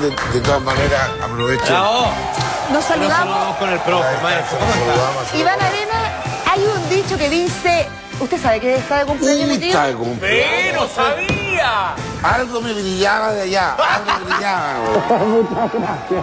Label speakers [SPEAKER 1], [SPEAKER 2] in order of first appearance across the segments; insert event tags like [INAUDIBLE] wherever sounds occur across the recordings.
[SPEAKER 1] de, de todas maneras aprovecho.
[SPEAKER 2] Bravo.
[SPEAKER 3] Nos
[SPEAKER 2] Nos
[SPEAKER 3] saludamos.
[SPEAKER 2] saludamos con el profe, maestro. ¿Cómo está?
[SPEAKER 3] Iván Arena, hay un dicho que dice. ¿Usted sabe que está de cumpleaños mi tío?
[SPEAKER 1] está de cumpleaños.
[SPEAKER 2] ¡Pero sabía!
[SPEAKER 1] Algo me brillaba de allá, algo brillaba. güey.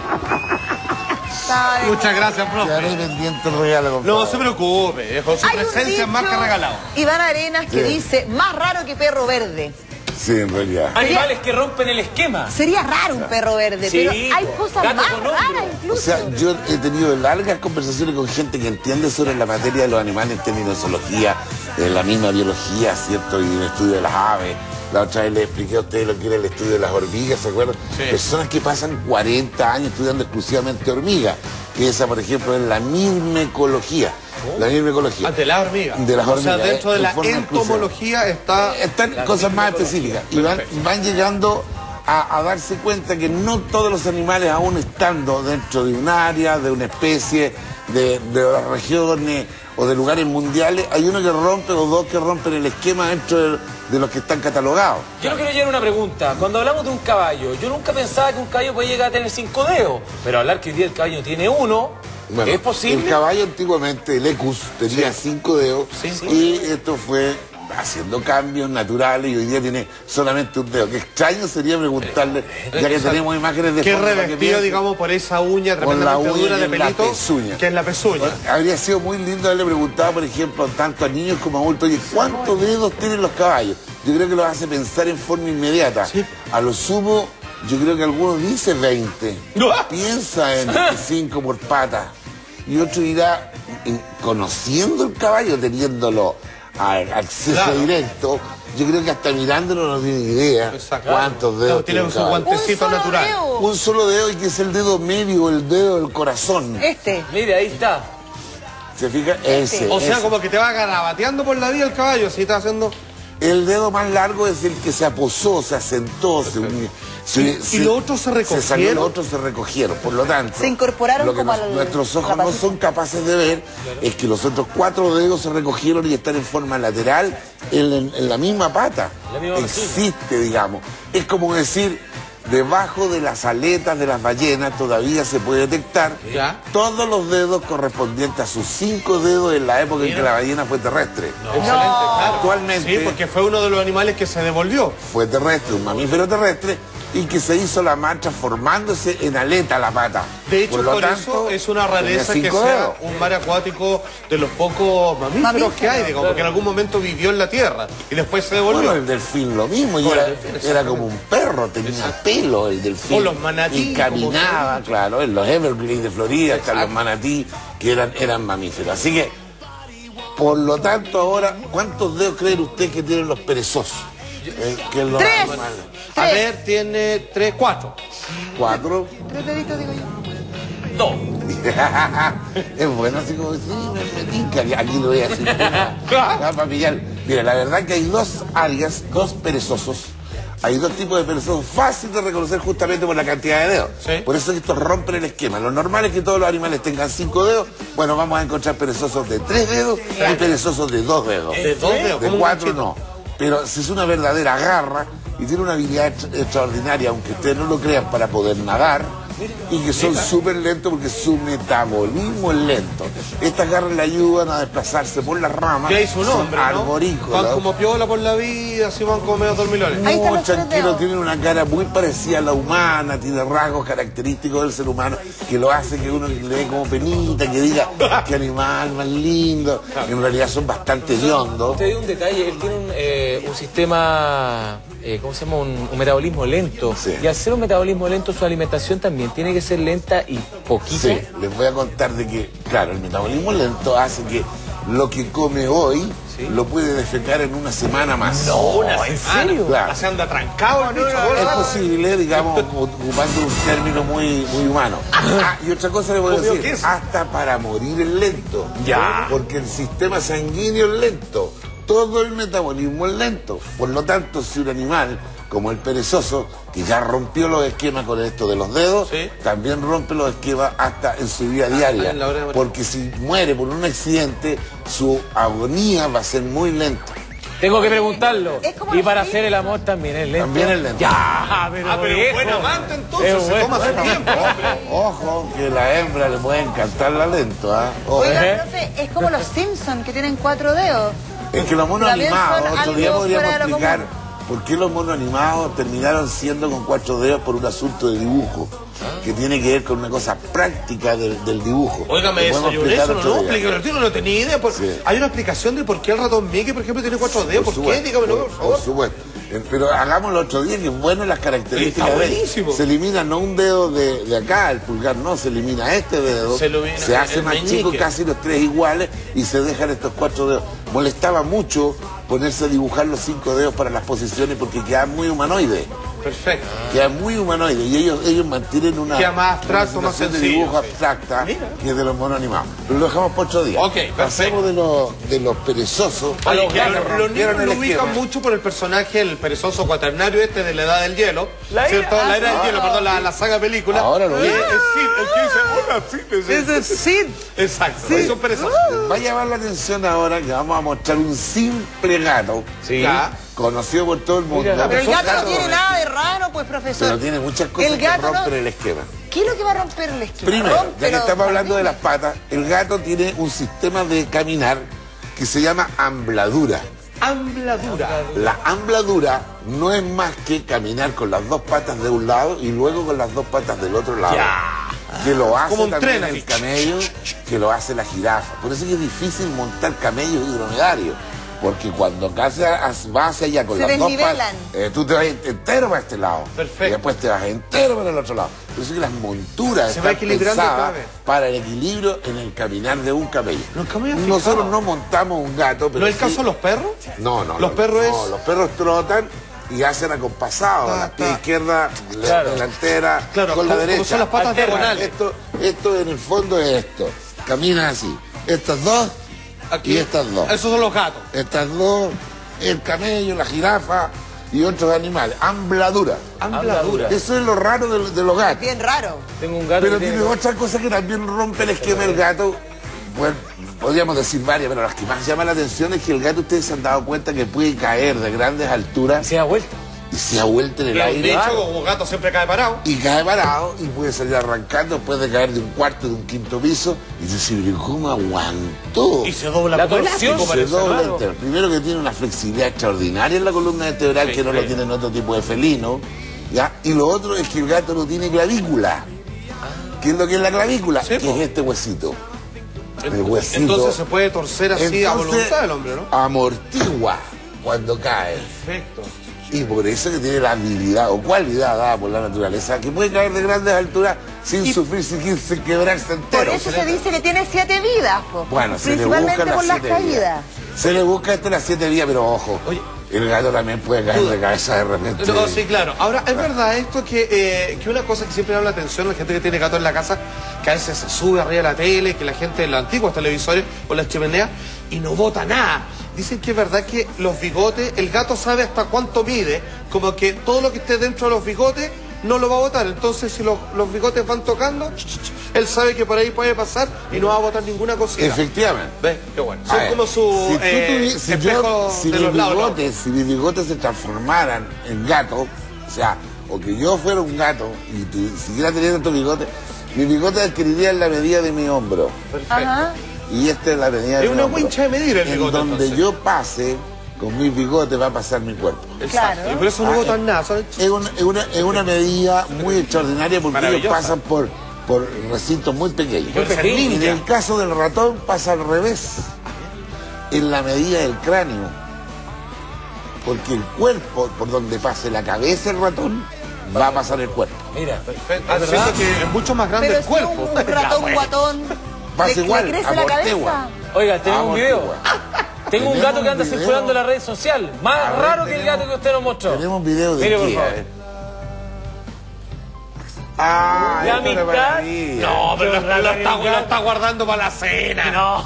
[SPEAKER 3] Está de-
[SPEAKER 2] Muchas gracias, profe.
[SPEAKER 1] Quedaré pendiente el regalo, compadre.
[SPEAKER 2] No se preocupe, viejo. Su
[SPEAKER 3] Hay un
[SPEAKER 2] presencia es más que
[SPEAKER 3] dicho,
[SPEAKER 2] regalado.
[SPEAKER 3] Iván Arenas que
[SPEAKER 1] Sí.
[SPEAKER 3] dice, más raro que perro verde.
[SPEAKER 1] Sí, en realidad.
[SPEAKER 4] Animales que rompen el esquema.
[SPEAKER 3] Sería raro un perro verde,
[SPEAKER 4] Sí,
[SPEAKER 3] pero hay cosas
[SPEAKER 4] Gato
[SPEAKER 3] más raras
[SPEAKER 1] O
[SPEAKER 3] incluso.
[SPEAKER 1] sea, yo he tenido largas conversaciones con gente que entiende sobre la materia de los animales en términos de zoología, de la misma biología, ¿cierto? Y el estudio de las aves. La otra vez le expliqué a ustedes lo que era el estudio de las hormigas, ¿se acuerdan?
[SPEAKER 2] Sí.
[SPEAKER 1] Personas que pasan 40 años estudiando exclusivamente hormigas, que esa, por ejemplo, es la mirmecología. La mirmecología.
[SPEAKER 2] Ah, de las hormigas.
[SPEAKER 1] De las
[SPEAKER 2] O
[SPEAKER 1] hormigas.
[SPEAKER 2] sea, dentro de
[SPEAKER 1] en
[SPEAKER 2] la
[SPEAKER 1] exclusiva.
[SPEAKER 2] entomología está...
[SPEAKER 1] Están cosas más específicas y van, van llegando a, a darse cuenta que no todos los animales, aún estando dentro de un área, de una especie, de, de las regiones o de lugares mundiales, hay uno que rompe o dos que rompen el esquema dentro de, los que están catalogados.
[SPEAKER 4] Yo no quiero llegar a una pregunta. Cuando hablamos de un caballo, yo nunca pensaba que un caballo podía llegar a tener cinco dedos. Pero hablar que hoy día el caballo tiene uno,
[SPEAKER 1] Bueno,
[SPEAKER 4] ¿es posible?
[SPEAKER 1] El caballo antiguamente, el Ecus, tenía cinco dedos
[SPEAKER 4] Sí, sí.
[SPEAKER 1] y esto fue haciendo cambios naturales y hoy día tiene solamente un dedo. Qué extraño sería preguntarle, ya que tenemos imágenes de
[SPEAKER 2] que revestido, digamos, por esa uña tremendamente
[SPEAKER 1] uña
[SPEAKER 2] dura de pelito.
[SPEAKER 1] pezuña.
[SPEAKER 2] Que es la pezuña.
[SPEAKER 1] Habría sido muy lindo haberle preguntado, por ejemplo, tanto a niños como a adultos, oye, ¿cuántos dedos tienen los caballos? Yo creo que los hace pensar en forma inmediata.
[SPEAKER 2] Sí.
[SPEAKER 1] A lo sumo, yo creo que algunos dicen 20.
[SPEAKER 4] ¡Ah!
[SPEAKER 1] Piensa en 5 por pata. Y otro dirá, en- conociendo el caballo, teniéndolo a acceso
[SPEAKER 2] Claro.
[SPEAKER 1] directo, yo creo que hasta mirándolo no tiene idea
[SPEAKER 2] Exacto.
[SPEAKER 1] cuántos dedos
[SPEAKER 2] tiene
[SPEAKER 1] tiene un
[SPEAKER 2] guantecito natural.
[SPEAKER 3] dedo.
[SPEAKER 1] Un solo dedo y que es el dedo medio, el dedo del corazón.
[SPEAKER 3] Este.
[SPEAKER 4] Mire, ahí está.
[SPEAKER 1] ¿Se fija? Ese.
[SPEAKER 2] O sea,
[SPEAKER 1] ese.
[SPEAKER 2] como que te va garabateando por la vida el caballo, así está haciendo...
[SPEAKER 1] El dedo más largo es el que se aposó, se asentó, se unió. Se-
[SPEAKER 2] ¿Y- y
[SPEAKER 1] se-
[SPEAKER 2] los otros se
[SPEAKER 1] salió,
[SPEAKER 2] recogieron?
[SPEAKER 1] los otros se recogieron. Por lo tanto,
[SPEAKER 3] Se incorporaron
[SPEAKER 1] lo que
[SPEAKER 3] como
[SPEAKER 1] nos-
[SPEAKER 3] al-
[SPEAKER 1] nuestros ojos no son capaces de ver es que los otros cuatro dedos se recogieron y están en forma lateral en, en- en la misma pata.
[SPEAKER 4] La misma patita.
[SPEAKER 1] Existe, digamos. Es como decir, debajo de las aletas de las ballenas todavía se puede detectar
[SPEAKER 2] Ya.
[SPEAKER 1] todos los dedos correspondientes a sus cinco dedos en la época en que la ballena fue terrestre.
[SPEAKER 2] Excelente, claro.
[SPEAKER 1] Actualmente-
[SPEAKER 2] Sí, porque fue uno de los animales que se devolvió.
[SPEAKER 1] fue terrestre, un mamífero terrestre, y que se hizo la marcha formándose en aleta la pata.
[SPEAKER 2] De hecho, por,
[SPEAKER 1] lo
[SPEAKER 2] eso
[SPEAKER 1] tanto,
[SPEAKER 2] es una rareza que sea un mar acuático de los pocos mamíferos
[SPEAKER 3] Mamíferos,
[SPEAKER 2] que hay, digamos, porque en algún momento vivió en la tierra y después se devolvió.
[SPEAKER 1] Bueno, el delfín lo mismo, y era,
[SPEAKER 2] el delfín,
[SPEAKER 1] era como un perro, tenía pelo el delfín.
[SPEAKER 2] O los manatí,
[SPEAKER 1] Y caminaba,
[SPEAKER 2] como
[SPEAKER 1] claro, en los Everglades de Florida, están los manatí, que eran, eran mamíferos. Así que, por lo tanto, ahora, ¿cuántos dedos creen ustedes que tienen los perezosos? Que los
[SPEAKER 3] Tres.
[SPEAKER 1] animales.
[SPEAKER 2] A
[SPEAKER 3] Tres.
[SPEAKER 2] ver, tiene tres, cuatro.
[SPEAKER 1] Cuatro.
[SPEAKER 3] Tres deditos, digo yo.
[SPEAKER 4] Dos. [LAUGHS]
[SPEAKER 1] es bueno así como, sí, me, me tinca, que aquí lo voy a decir. Para pillar. Mira, la verdad que hay dos áreas, dos perezosos. Hay dos tipos de perezosos fáciles de reconocer justamente por la cantidad de dedos.
[SPEAKER 2] Sí.
[SPEAKER 1] Por eso es que estos rompen el esquema. Lo normal es que todos los animales tengan cinco dedos. Bueno, vamos a encontrar perezosos de tres dedos y perezosos de dos dedos.
[SPEAKER 2] De dos dedos,
[SPEAKER 1] De cuatro no. Pero es una verdadera garra y tiene una habilidad extra- extraordinaria, aunque ustedes no lo crean, para poder nadar, y que son súper lentos porque su metabolismo es lento. Estas garras le ayudan a desplazarse por las ramas.
[SPEAKER 2] Ya hizo un
[SPEAKER 1] son
[SPEAKER 2] hombre, ¿no? Van como piola por la vida, así van como medio dormilones.
[SPEAKER 1] Tranquilo,
[SPEAKER 3] dedos.
[SPEAKER 1] tiene una cara muy parecida a la humana, tiene rasgos característicos del ser humano que lo hace que uno le dé como penita, que diga [LAUGHS] qué animal más lindo. En realidad son bastante hediondos.
[SPEAKER 4] Usted dio un detalle, él tiene un, eh, un sistema, eh, ¿cómo se llama? Un, un metabolismo lento.
[SPEAKER 1] Sí.
[SPEAKER 4] Y al ser un metabolismo lento, su alimentación también tiene que ser lenta y poquito.
[SPEAKER 1] Sí, les voy a contar de que, claro, el metabolismo lento hace que lo que come hoy
[SPEAKER 4] Sí.
[SPEAKER 1] lo puede defecar en una semana más.
[SPEAKER 4] No, ¿en serio?
[SPEAKER 1] Claro.
[SPEAKER 2] Se anda trancado bicho, todo el
[SPEAKER 1] Es posible, digamos, ocupando un término muy, muy humano. Ah, y otra cosa le voy a decir, hasta para morir es lento.
[SPEAKER 4] Ya.
[SPEAKER 1] Porque el sistema sanguíneo es lento. Todo el metabolismo es lento. Por lo tanto, si un animal, como el perezoso, que ya rompió los esquemas con esto de los dedos,
[SPEAKER 2] Sí.
[SPEAKER 1] también rompe los esquemas hasta en su vida diaria.
[SPEAKER 2] de morir.
[SPEAKER 1] Porque si muere por un accidente, su agonía va a ser muy lenta.
[SPEAKER 4] Tengo que preguntarlo. Y para hacer el amor también es lento.
[SPEAKER 1] También es lento.
[SPEAKER 4] Ya, pero,
[SPEAKER 2] Ah, pero
[SPEAKER 4] viejo.
[SPEAKER 2] buen amante entonces,
[SPEAKER 4] Es
[SPEAKER 2] se
[SPEAKER 4] bueno.
[SPEAKER 2] toma su tiempo.
[SPEAKER 1] Ojo, que la hembra le puede encantar la lento, ¿ah? Ojo.
[SPEAKER 3] Oiga,
[SPEAKER 4] ¿Eh?
[SPEAKER 3] profe, es como los Simpsons que tienen cuatro dedos.
[SPEAKER 1] Es que los monos animados, otro día podríamos explicar por qué los monos animados terminaron siendo con cuatro dedos por un asunto de dibujo, que tiene que ver con una cosa práctica del, del dibujo.
[SPEAKER 2] Óigame, desayuné
[SPEAKER 1] explicar
[SPEAKER 2] eso, no, no,
[SPEAKER 1] día.
[SPEAKER 2] explíquelo, tío, no tenía idea. Por-
[SPEAKER 1] Sí.
[SPEAKER 2] Hay una explicación de por qué el ratón Mickey, por ejemplo, tiene cuatro dedos. ¿Por, qué? Dígamelo, por favor.
[SPEAKER 1] Por supuesto. Eh, Pero hagámoslo otro día, que es bueno las características
[SPEAKER 2] Está buenísimo.
[SPEAKER 1] Se elimina no un dedo de, de acá, el pulgar no, se elimina este dedo.
[SPEAKER 2] Se elimina el-
[SPEAKER 1] hace más
[SPEAKER 2] meñique.
[SPEAKER 1] chico, casi los tres iguales, y se dejan estos cuatro dedos. Molestaba mucho ponerse a dibujar los cinco dedos para las posiciones porque quedan muy humanoides.
[SPEAKER 2] Perfecto.
[SPEAKER 1] Quedan muy humanoides y ellos, ellos mantienen una,
[SPEAKER 2] Queda más abstracto,
[SPEAKER 1] una
[SPEAKER 2] más
[SPEAKER 1] situación de
[SPEAKER 2] sencillo,
[SPEAKER 1] dibujo
[SPEAKER 2] sí.
[SPEAKER 1] abstracta
[SPEAKER 2] Mira.
[SPEAKER 1] que de los monos animados. Pero lo dejamos por otro día.
[SPEAKER 2] Ok, perfecto.
[SPEAKER 1] Pasemos de los, de los perezosos a los
[SPEAKER 2] que
[SPEAKER 1] gatos.
[SPEAKER 2] los, niños lo ubican
[SPEAKER 1] esquema.
[SPEAKER 2] mucho por el personaje, el perezoso cuaternario este de la edad del hielo.
[SPEAKER 4] La era-
[SPEAKER 2] ¿Cierto? La era del
[SPEAKER 1] ah,
[SPEAKER 2] hielo, perdón, la, la saga película.
[SPEAKER 1] Ahora lo vi.
[SPEAKER 2] Es Sid, el que dice, hola, Sid. Es,
[SPEAKER 3] Es Sid.
[SPEAKER 2] Exacto, es un perezoso.
[SPEAKER 1] Les va a llamar la atención ahora que vamos a mostrar un simple gato
[SPEAKER 4] Sí.
[SPEAKER 2] Ya.
[SPEAKER 1] Conocido por todo el mundo.
[SPEAKER 4] Mira
[SPEAKER 3] Pero el gato no tiene nada de raro, pues, profesor.
[SPEAKER 1] Pero tiene muchas cosas
[SPEAKER 3] El
[SPEAKER 1] que
[SPEAKER 3] gato no-
[SPEAKER 1] rompen el esquema.
[SPEAKER 3] ¿Qué es lo que va a romper el esquema?
[SPEAKER 1] Primero, ya que estamos hablando de las patas, el gato tiene un sistema de caminar que se llama ambladura.
[SPEAKER 2] Ambladura.
[SPEAKER 1] La ambladura no es más que caminar con las dos patas de un lado y luego con las dos patas del otro lado. Que lo hace
[SPEAKER 2] Como un
[SPEAKER 1] también
[SPEAKER 2] tren
[SPEAKER 1] el camello, que lo hace la jirafa. Por eso es que es difícil montar camellos y dromedarios. Porque cuando casi as- vas hacia allá con
[SPEAKER 3] Se
[SPEAKER 1] las dos patas, eh, tú te vas entero para este lado.
[SPEAKER 2] Perfecto.
[SPEAKER 1] Y después te vas entero para el otro lado. Por eso es que las monturas
[SPEAKER 2] Se va
[SPEAKER 1] están pensadas para el equilibrio en el caminar de un camello.
[SPEAKER 2] Nunca me había
[SPEAKER 1] Nosotros no montamos un gato, pero
[SPEAKER 2] ¿No es el
[SPEAKER 1] sí-
[SPEAKER 2] caso de los perros?
[SPEAKER 1] no, no.
[SPEAKER 2] Los
[SPEAKER 1] no,
[SPEAKER 2] perros
[SPEAKER 1] no,
[SPEAKER 2] es-
[SPEAKER 1] los perros trotan y hacen acompasado.
[SPEAKER 2] Ta,
[SPEAKER 1] la pie izquierda, la delantera,
[SPEAKER 2] Claro,
[SPEAKER 1] con la derecha.
[SPEAKER 2] son las patas diagonales.
[SPEAKER 1] Esto, esto en el fondo es esto. Camina así. Estas dos y estas dos.
[SPEAKER 2] Esos son los gatos.
[SPEAKER 1] Estas dos, el camello, la jirafa y otros animales. Ambladura.
[SPEAKER 2] Ambladura.
[SPEAKER 1] Eso es lo raro de, de los gatos.
[SPEAKER 3] Bien raro.
[SPEAKER 4] Tengo un gato
[SPEAKER 1] Pero tiene otra cosa que también rompe el esquema del gato. Bueno, podríamos decir varias, pero las que más llaman la atención es que el gato, ustedes se han dado cuenta que puede caer de grandes alturas
[SPEAKER 4] se da vuelta.
[SPEAKER 1] Y se ha vuelto en el
[SPEAKER 2] De
[SPEAKER 1] aire
[SPEAKER 2] hecho, como gato siempre cae parado.
[SPEAKER 1] y cae parado y puede salir arrancando, puede caer de un cuarto, de un quinto piso y decir, "Pero ¿cómo aguantó?
[SPEAKER 2] Y se dobla
[SPEAKER 4] La torsión
[SPEAKER 1] Se dobla
[SPEAKER 4] claro.
[SPEAKER 1] entero. Primero que tiene una flexibilidad extraordinaria en la columna vertebral que no lo tienen otro tipo de felino. ¿ya? Y lo otro es que el gato no tiene clavícula. ¿Qué es lo que es la clavícula?
[SPEAKER 2] Sí,
[SPEAKER 1] que es este huesito. El huesito.
[SPEAKER 2] Entonces se puede torcer así a
[SPEAKER 1] Entonces,
[SPEAKER 2] voluntad el hombre, ¿no?
[SPEAKER 1] Amortigua cuando cae.
[SPEAKER 2] Perfecto.
[SPEAKER 1] Y por eso que tiene la habilidad o cualidad dada por la naturaleza que puede caer de grandes alturas sin sufrir, sin, sin quebrarse entero.
[SPEAKER 3] Por eso se dice que tiene siete vidas, po.
[SPEAKER 1] Bueno, se le
[SPEAKER 3] principalmente
[SPEAKER 1] busca las
[SPEAKER 3] por las
[SPEAKER 1] siete
[SPEAKER 3] caídas.
[SPEAKER 1] Se le busca este las siete vías, pero ojo,
[SPEAKER 2] Oye.
[SPEAKER 1] El gato también puede caer de cabeza de repente.
[SPEAKER 2] No, sí, claro. Ahora, es verdad esto que, eh, que una cosa que siempre llama la atención, la gente que tiene gato en la casa, que a veces se sube arriba de la tele, que la gente en los antiguos televisores o las chimeneas y no bota nada. Dicen que es verdad que los bigotes, el gato sabe hasta cuánto mide, como que todo lo que esté dentro de los bigotes no lo va a botar. Entonces, si los, los bigotes van tocando, él sabe que por ahí puede pasar y no va a botar ninguna cosita.
[SPEAKER 1] Efectivamente.
[SPEAKER 2] ¿Ves? Qué bueno. Son
[SPEAKER 1] ver,
[SPEAKER 2] como su
[SPEAKER 1] si tú
[SPEAKER 2] eh,
[SPEAKER 1] tuvi- si
[SPEAKER 2] espejo
[SPEAKER 1] yo- si
[SPEAKER 2] de
[SPEAKER 1] mis
[SPEAKER 2] los lados. ¿no?
[SPEAKER 1] bigotes, si mis bigotes se transformaran en gato, o sea, o que yo fuera un gato y tu, siguiera teniendo estos bigotes, mis bigotes adquirirían la medida de mi hombro.
[SPEAKER 2] Perfecto.
[SPEAKER 3] Ajá.
[SPEAKER 1] Y esta es la medida de
[SPEAKER 2] Es
[SPEAKER 1] mi
[SPEAKER 2] una
[SPEAKER 1] hombro.
[SPEAKER 2] wincha de medir el
[SPEAKER 1] En
[SPEAKER 2] bigote,
[SPEAKER 1] donde
[SPEAKER 2] entonces.
[SPEAKER 1] yo pase, con mis bigotes va a pasar mi cuerpo.
[SPEAKER 2] Exacto.
[SPEAKER 3] Claro.
[SPEAKER 2] Y por eso no
[SPEAKER 1] Ah, eh,
[SPEAKER 2] nada. son-
[SPEAKER 1] Es una, es una, es una medida muy extraordinaria porque ellos pasan por, por recintos muy pequeños.
[SPEAKER 4] Ser
[SPEAKER 1] En el caso del ratón pasa al revés, en la medida del cráneo. Porque el cuerpo, por donde pase la cabeza el ratón, va a pasar el cuerpo.
[SPEAKER 4] Mira.
[SPEAKER 2] Perfecto.
[SPEAKER 4] ¿Es verdad?
[SPEAKER 2] Siento que es mucho más grande
[SPEAKER 3] Pero
[SPEAKER 2] el
[SPEAKER 3] si
[SPEAKER 2] cuerpo.
[SPEAKER 3] un, un [LAUGHS] ratón guatón
[SPEAKER 1] Pasa
[SPEAKER 3] le, le
[SPEAKER 1] igual,
[SPEAKER 3] crece la cabeza.
[SPEAKER 4] Oiga, tenemos un video. [LAUGHS] Tengo un gato que anda
[SPEAKER 1] video.
[SPEAKER 4] circulando en la red social. Más
[SPEAKER 1] ver,
[SPEAKER 4] raro que el gato que usted nos mostró.
[SPEAKER 1] Tenemos un video de
[SPEAKER 4] Mire, por favor.
[SPEAKER 1] Ah,
[SPEAKER 4] La
[SPEAKER 1] es
[SPEAKER 4] mitad.
[SPEAKER 2] No, pero lo, lo está,
[SPEAKER 4] raro,
[SPEAKER 2] lo está guardando para la cena.
[SPEAKER 4] No.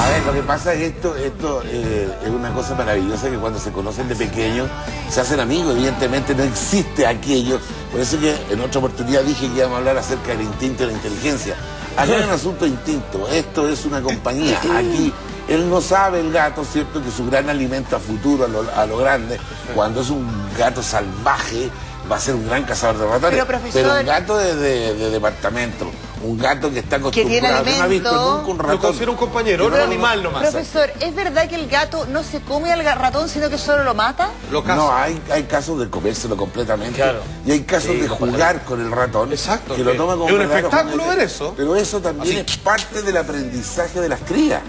[SPEAKER 1] A ver, lo que pasa es que esto, esto eh, es una cosa maravillosa que cuando se conocen de pequeños se hacen amigos. Evidentemente no existe aquello. Por eso que en otra oportunidad dije que íbamos a hablar acerca del instinto y la inteligencia. Acá hay un asunto de instinto. Esto es una compañía. Aquí Él no sabe, el gato, ¿cierto?, que su gran alimento a futuro, a lo, a lo grande, cuando es un gato salvaje, va a ser un gran cazador de ratones.
[SPEAKER 3] Pero, profesor-
[SPEAKER 1] un gato de, de- de departamento, un gato que está acostumbrado, que no ha visto nunca un
[SPEAKER 2] Lo
[SPEAKER 1] ratón.
[SPEAKER 2] considero un compañero, no un animal nomás.
[SPEAKER 3] Profesor, ¿es verdad que el gato no se come al ratón, sino que solo lo mata?
[SPEAKER 2] Lo.
[SPEAKER 1] No, hay, hay casos de comérselo completamente.
[SPEAKER 4] Claro.
[SPEAKER 1] Y hay casos
[SPEAKER 4] Sí,
[SPEAKER 1] de jugar con el ratón.
[SPEAKER 2] Exacto,
[SPEAKER 1] Que lo toma como
[SPEAKER 2] es un espectáculo ver eso.
[SPEAKER 1] Pero eso también
[SPEAKER 2] Así.
[SPEAKER 1] es parte del aprendizaje de las crías.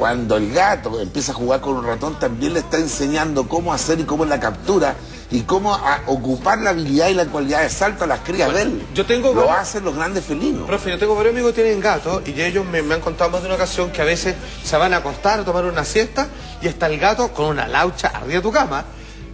[SPEAKER 1] Cuando el gato empieza a jugar con un ratón, también le está enseñando cómo hacer y cómo es la captura y cómo a- ocupar la habilidad y la cualidad de salto a las crías de él.
[SPEAKER 2] yo tengo
[SPEAKER 1] Lo hacen los grandes felinos.
[SPEAKER 2] Profe, yo tengo varios amigos que tienen gatos y ellos me, me han contado más de una ocasión que a veces se van a acostar a tomar una siesta y está el gato con una laucha arriba de tu cama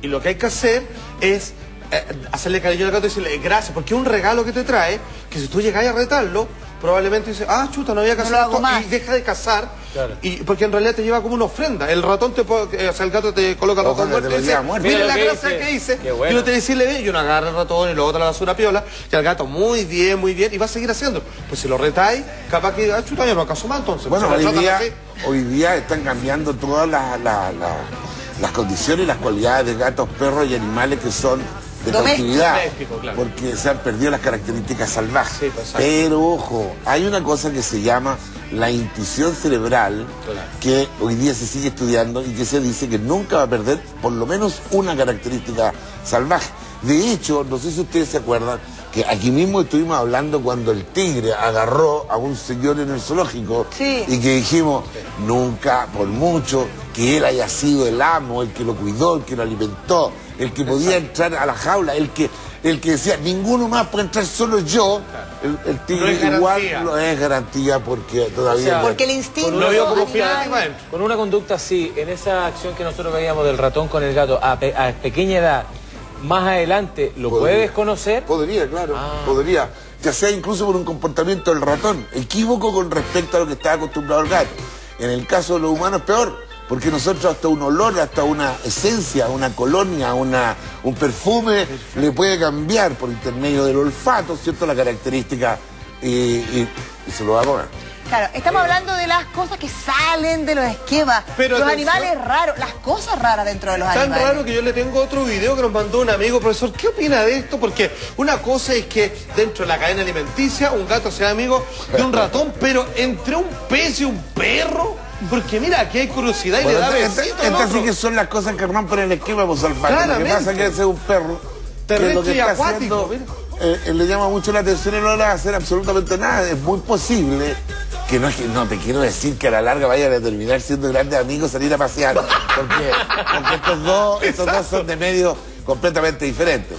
[SPEAKER 2] y lo que hay que hacer es eh, hacerle cariño al gato y decirle gracias porque es un regalo que te trae que si tú llegas a retarlo probablemente dice ah chuta no había
[SPEAKER 3] No
[SPEAKER 2] cazado
[SPEAKER 3] hago
[SPEAKER 2] esto",
[SPEAKER 3] más.
[SPEAKER 2] y deja de cazar
[SPEAKER 4] Claro.
[SPEAKER 2] y porque en realidad te lleva como una ofrenda el ratón te puede, eh, o sea el gato te coloca el ratón muerto y dice
[SPEAKER 1] lleva muerto.
[SPEAKER 2] mire
[SPEAKER 4] Mira
[SPEAKER 2] la
[SPEAKER 4] lo que
[SPEAKER 2] gracia
[SPEAKER 4] dice.
[SPEAKER 2] que hice
[SPEAKER 4] bueno.
[SPEAKER 2] y uno te dice le ve y uno agarra el ratón y lo bota a la basura piola y al gato muy bien muy bien y va a seguir haciendo pues si lo retáis capaz que ah chuta yo no acaso más entonces
[SPEAKER 1] Bueno, hoy día, hoy día están cambiando todas las, las- las- las condiciones y las cualidades de gatos, perros y animales que son de cautividad.
[SPEAKER 2] Claro.
[SPEAKER 1] Porque se han perdido las características salvajes.
[SPEAKER 2] Sí, pues.
[SPEAKER 1] Pero ojo, hay una cosa que se llama la intuición cerebral,
[SPEAKER 2] Claro.
[SPEAKER 1] que hoy día se sigue estudiando y que se dice que nunca va a perder por lo menos una característica salvaje. De hecho, no sé si ustedes se acuerdan que aquí mismo estuvimos hablando cuando el tigre agarró a un señor en el zoológico
[SPEAKER 3] Sí.
[SPEAKER 1] y que dijimos, nunca, por mucho, que él haya sido el amo, el que lo cuidó, el que lo alimentó, el que podía entrar a la jaula, el que, el que decía, ninguno más puede entrar, solo yo. El, el tigre
[SPEAKER 2] No
[SPEAKER 1] igual
[SPEAKER 2] garantía.
[SPEAKER 1] no es garantía porque todavía...
[SPEAKER 4] O sea,
[SPEAKER 1] no-
[SPEAKER 3] Porque el instinto
[SPEAKER 2] como para adentro.
[SPEAKER 4] Con una conducta así, en esa acción que nosotros veíamos del ratón con el gato a, pe- a pequeña edad, más adelante, ¿lo
[SPEAKER 1] Podría.
[SPEAKER 4] puedes conocer?
[SPEAKER 1] Podría, claro, podría. Ya sea incluso por un comportamiento del ratón, equívoco con respecto a lo que está acostumbrado el gato. En el caso de los humanos es peor, porque nosotros hasta un olor, hasta una esencia, una colonia, una, un perfume, le puede cambiar por intermedio del olfato, ¿cierto? La característica y, y- y se lo va a comer.
[SPEAKER 3] Claro, estamos hablando de las cosas que salen de los esquemas.
[SPEAKER 2] Pero
[SPEAKER 3] los
[SPEAKER 2] atención.
[SPEAKER 3] animales raros, las cosas raras dentro de los
[SPEAKER 2] Tan
[SPEAKER 3] animales.
[SPEAKER 2] raro que yo le tengo otro video que nos mandó un amigo, profesor. ¿Qué opina de esto? Porque una cosa es que dentro de la cadena alimenticia un gato sea amigo de un ratón, pero entre un pez y un perro. Porque mira, aquí hay curiosidad y
[SPEAKER 1] Bueno,
[SPEAKER 2] le da besito
[SPEAKER 1] esta-
[SPEAKER 2] al
[SPEAKER 1] estas sí que son las cosas que rompen el esquema pues, salvaje. Lo que
[SPEAKER 2] Claramente.
[SPEAKER 1] pasa es que ese es un perro. que
[SPEAKER 2] Terrestre
[SPEAKER 1] lo que
[SPEAKER 2] y
[SPEAKER 1] está
[SPEAKER 2] acuático,
[SPEAKER 1] haciendo, eh, eh, le llama mucho la atención y no le va a hacer absolutamente nada. Es muy posible que no es que no te quiero decir que a la larga vayan a terminar siendo grandes amigos, salir a pasear. Porque, porque estos dos, estos dos son de medios completamente diferentes.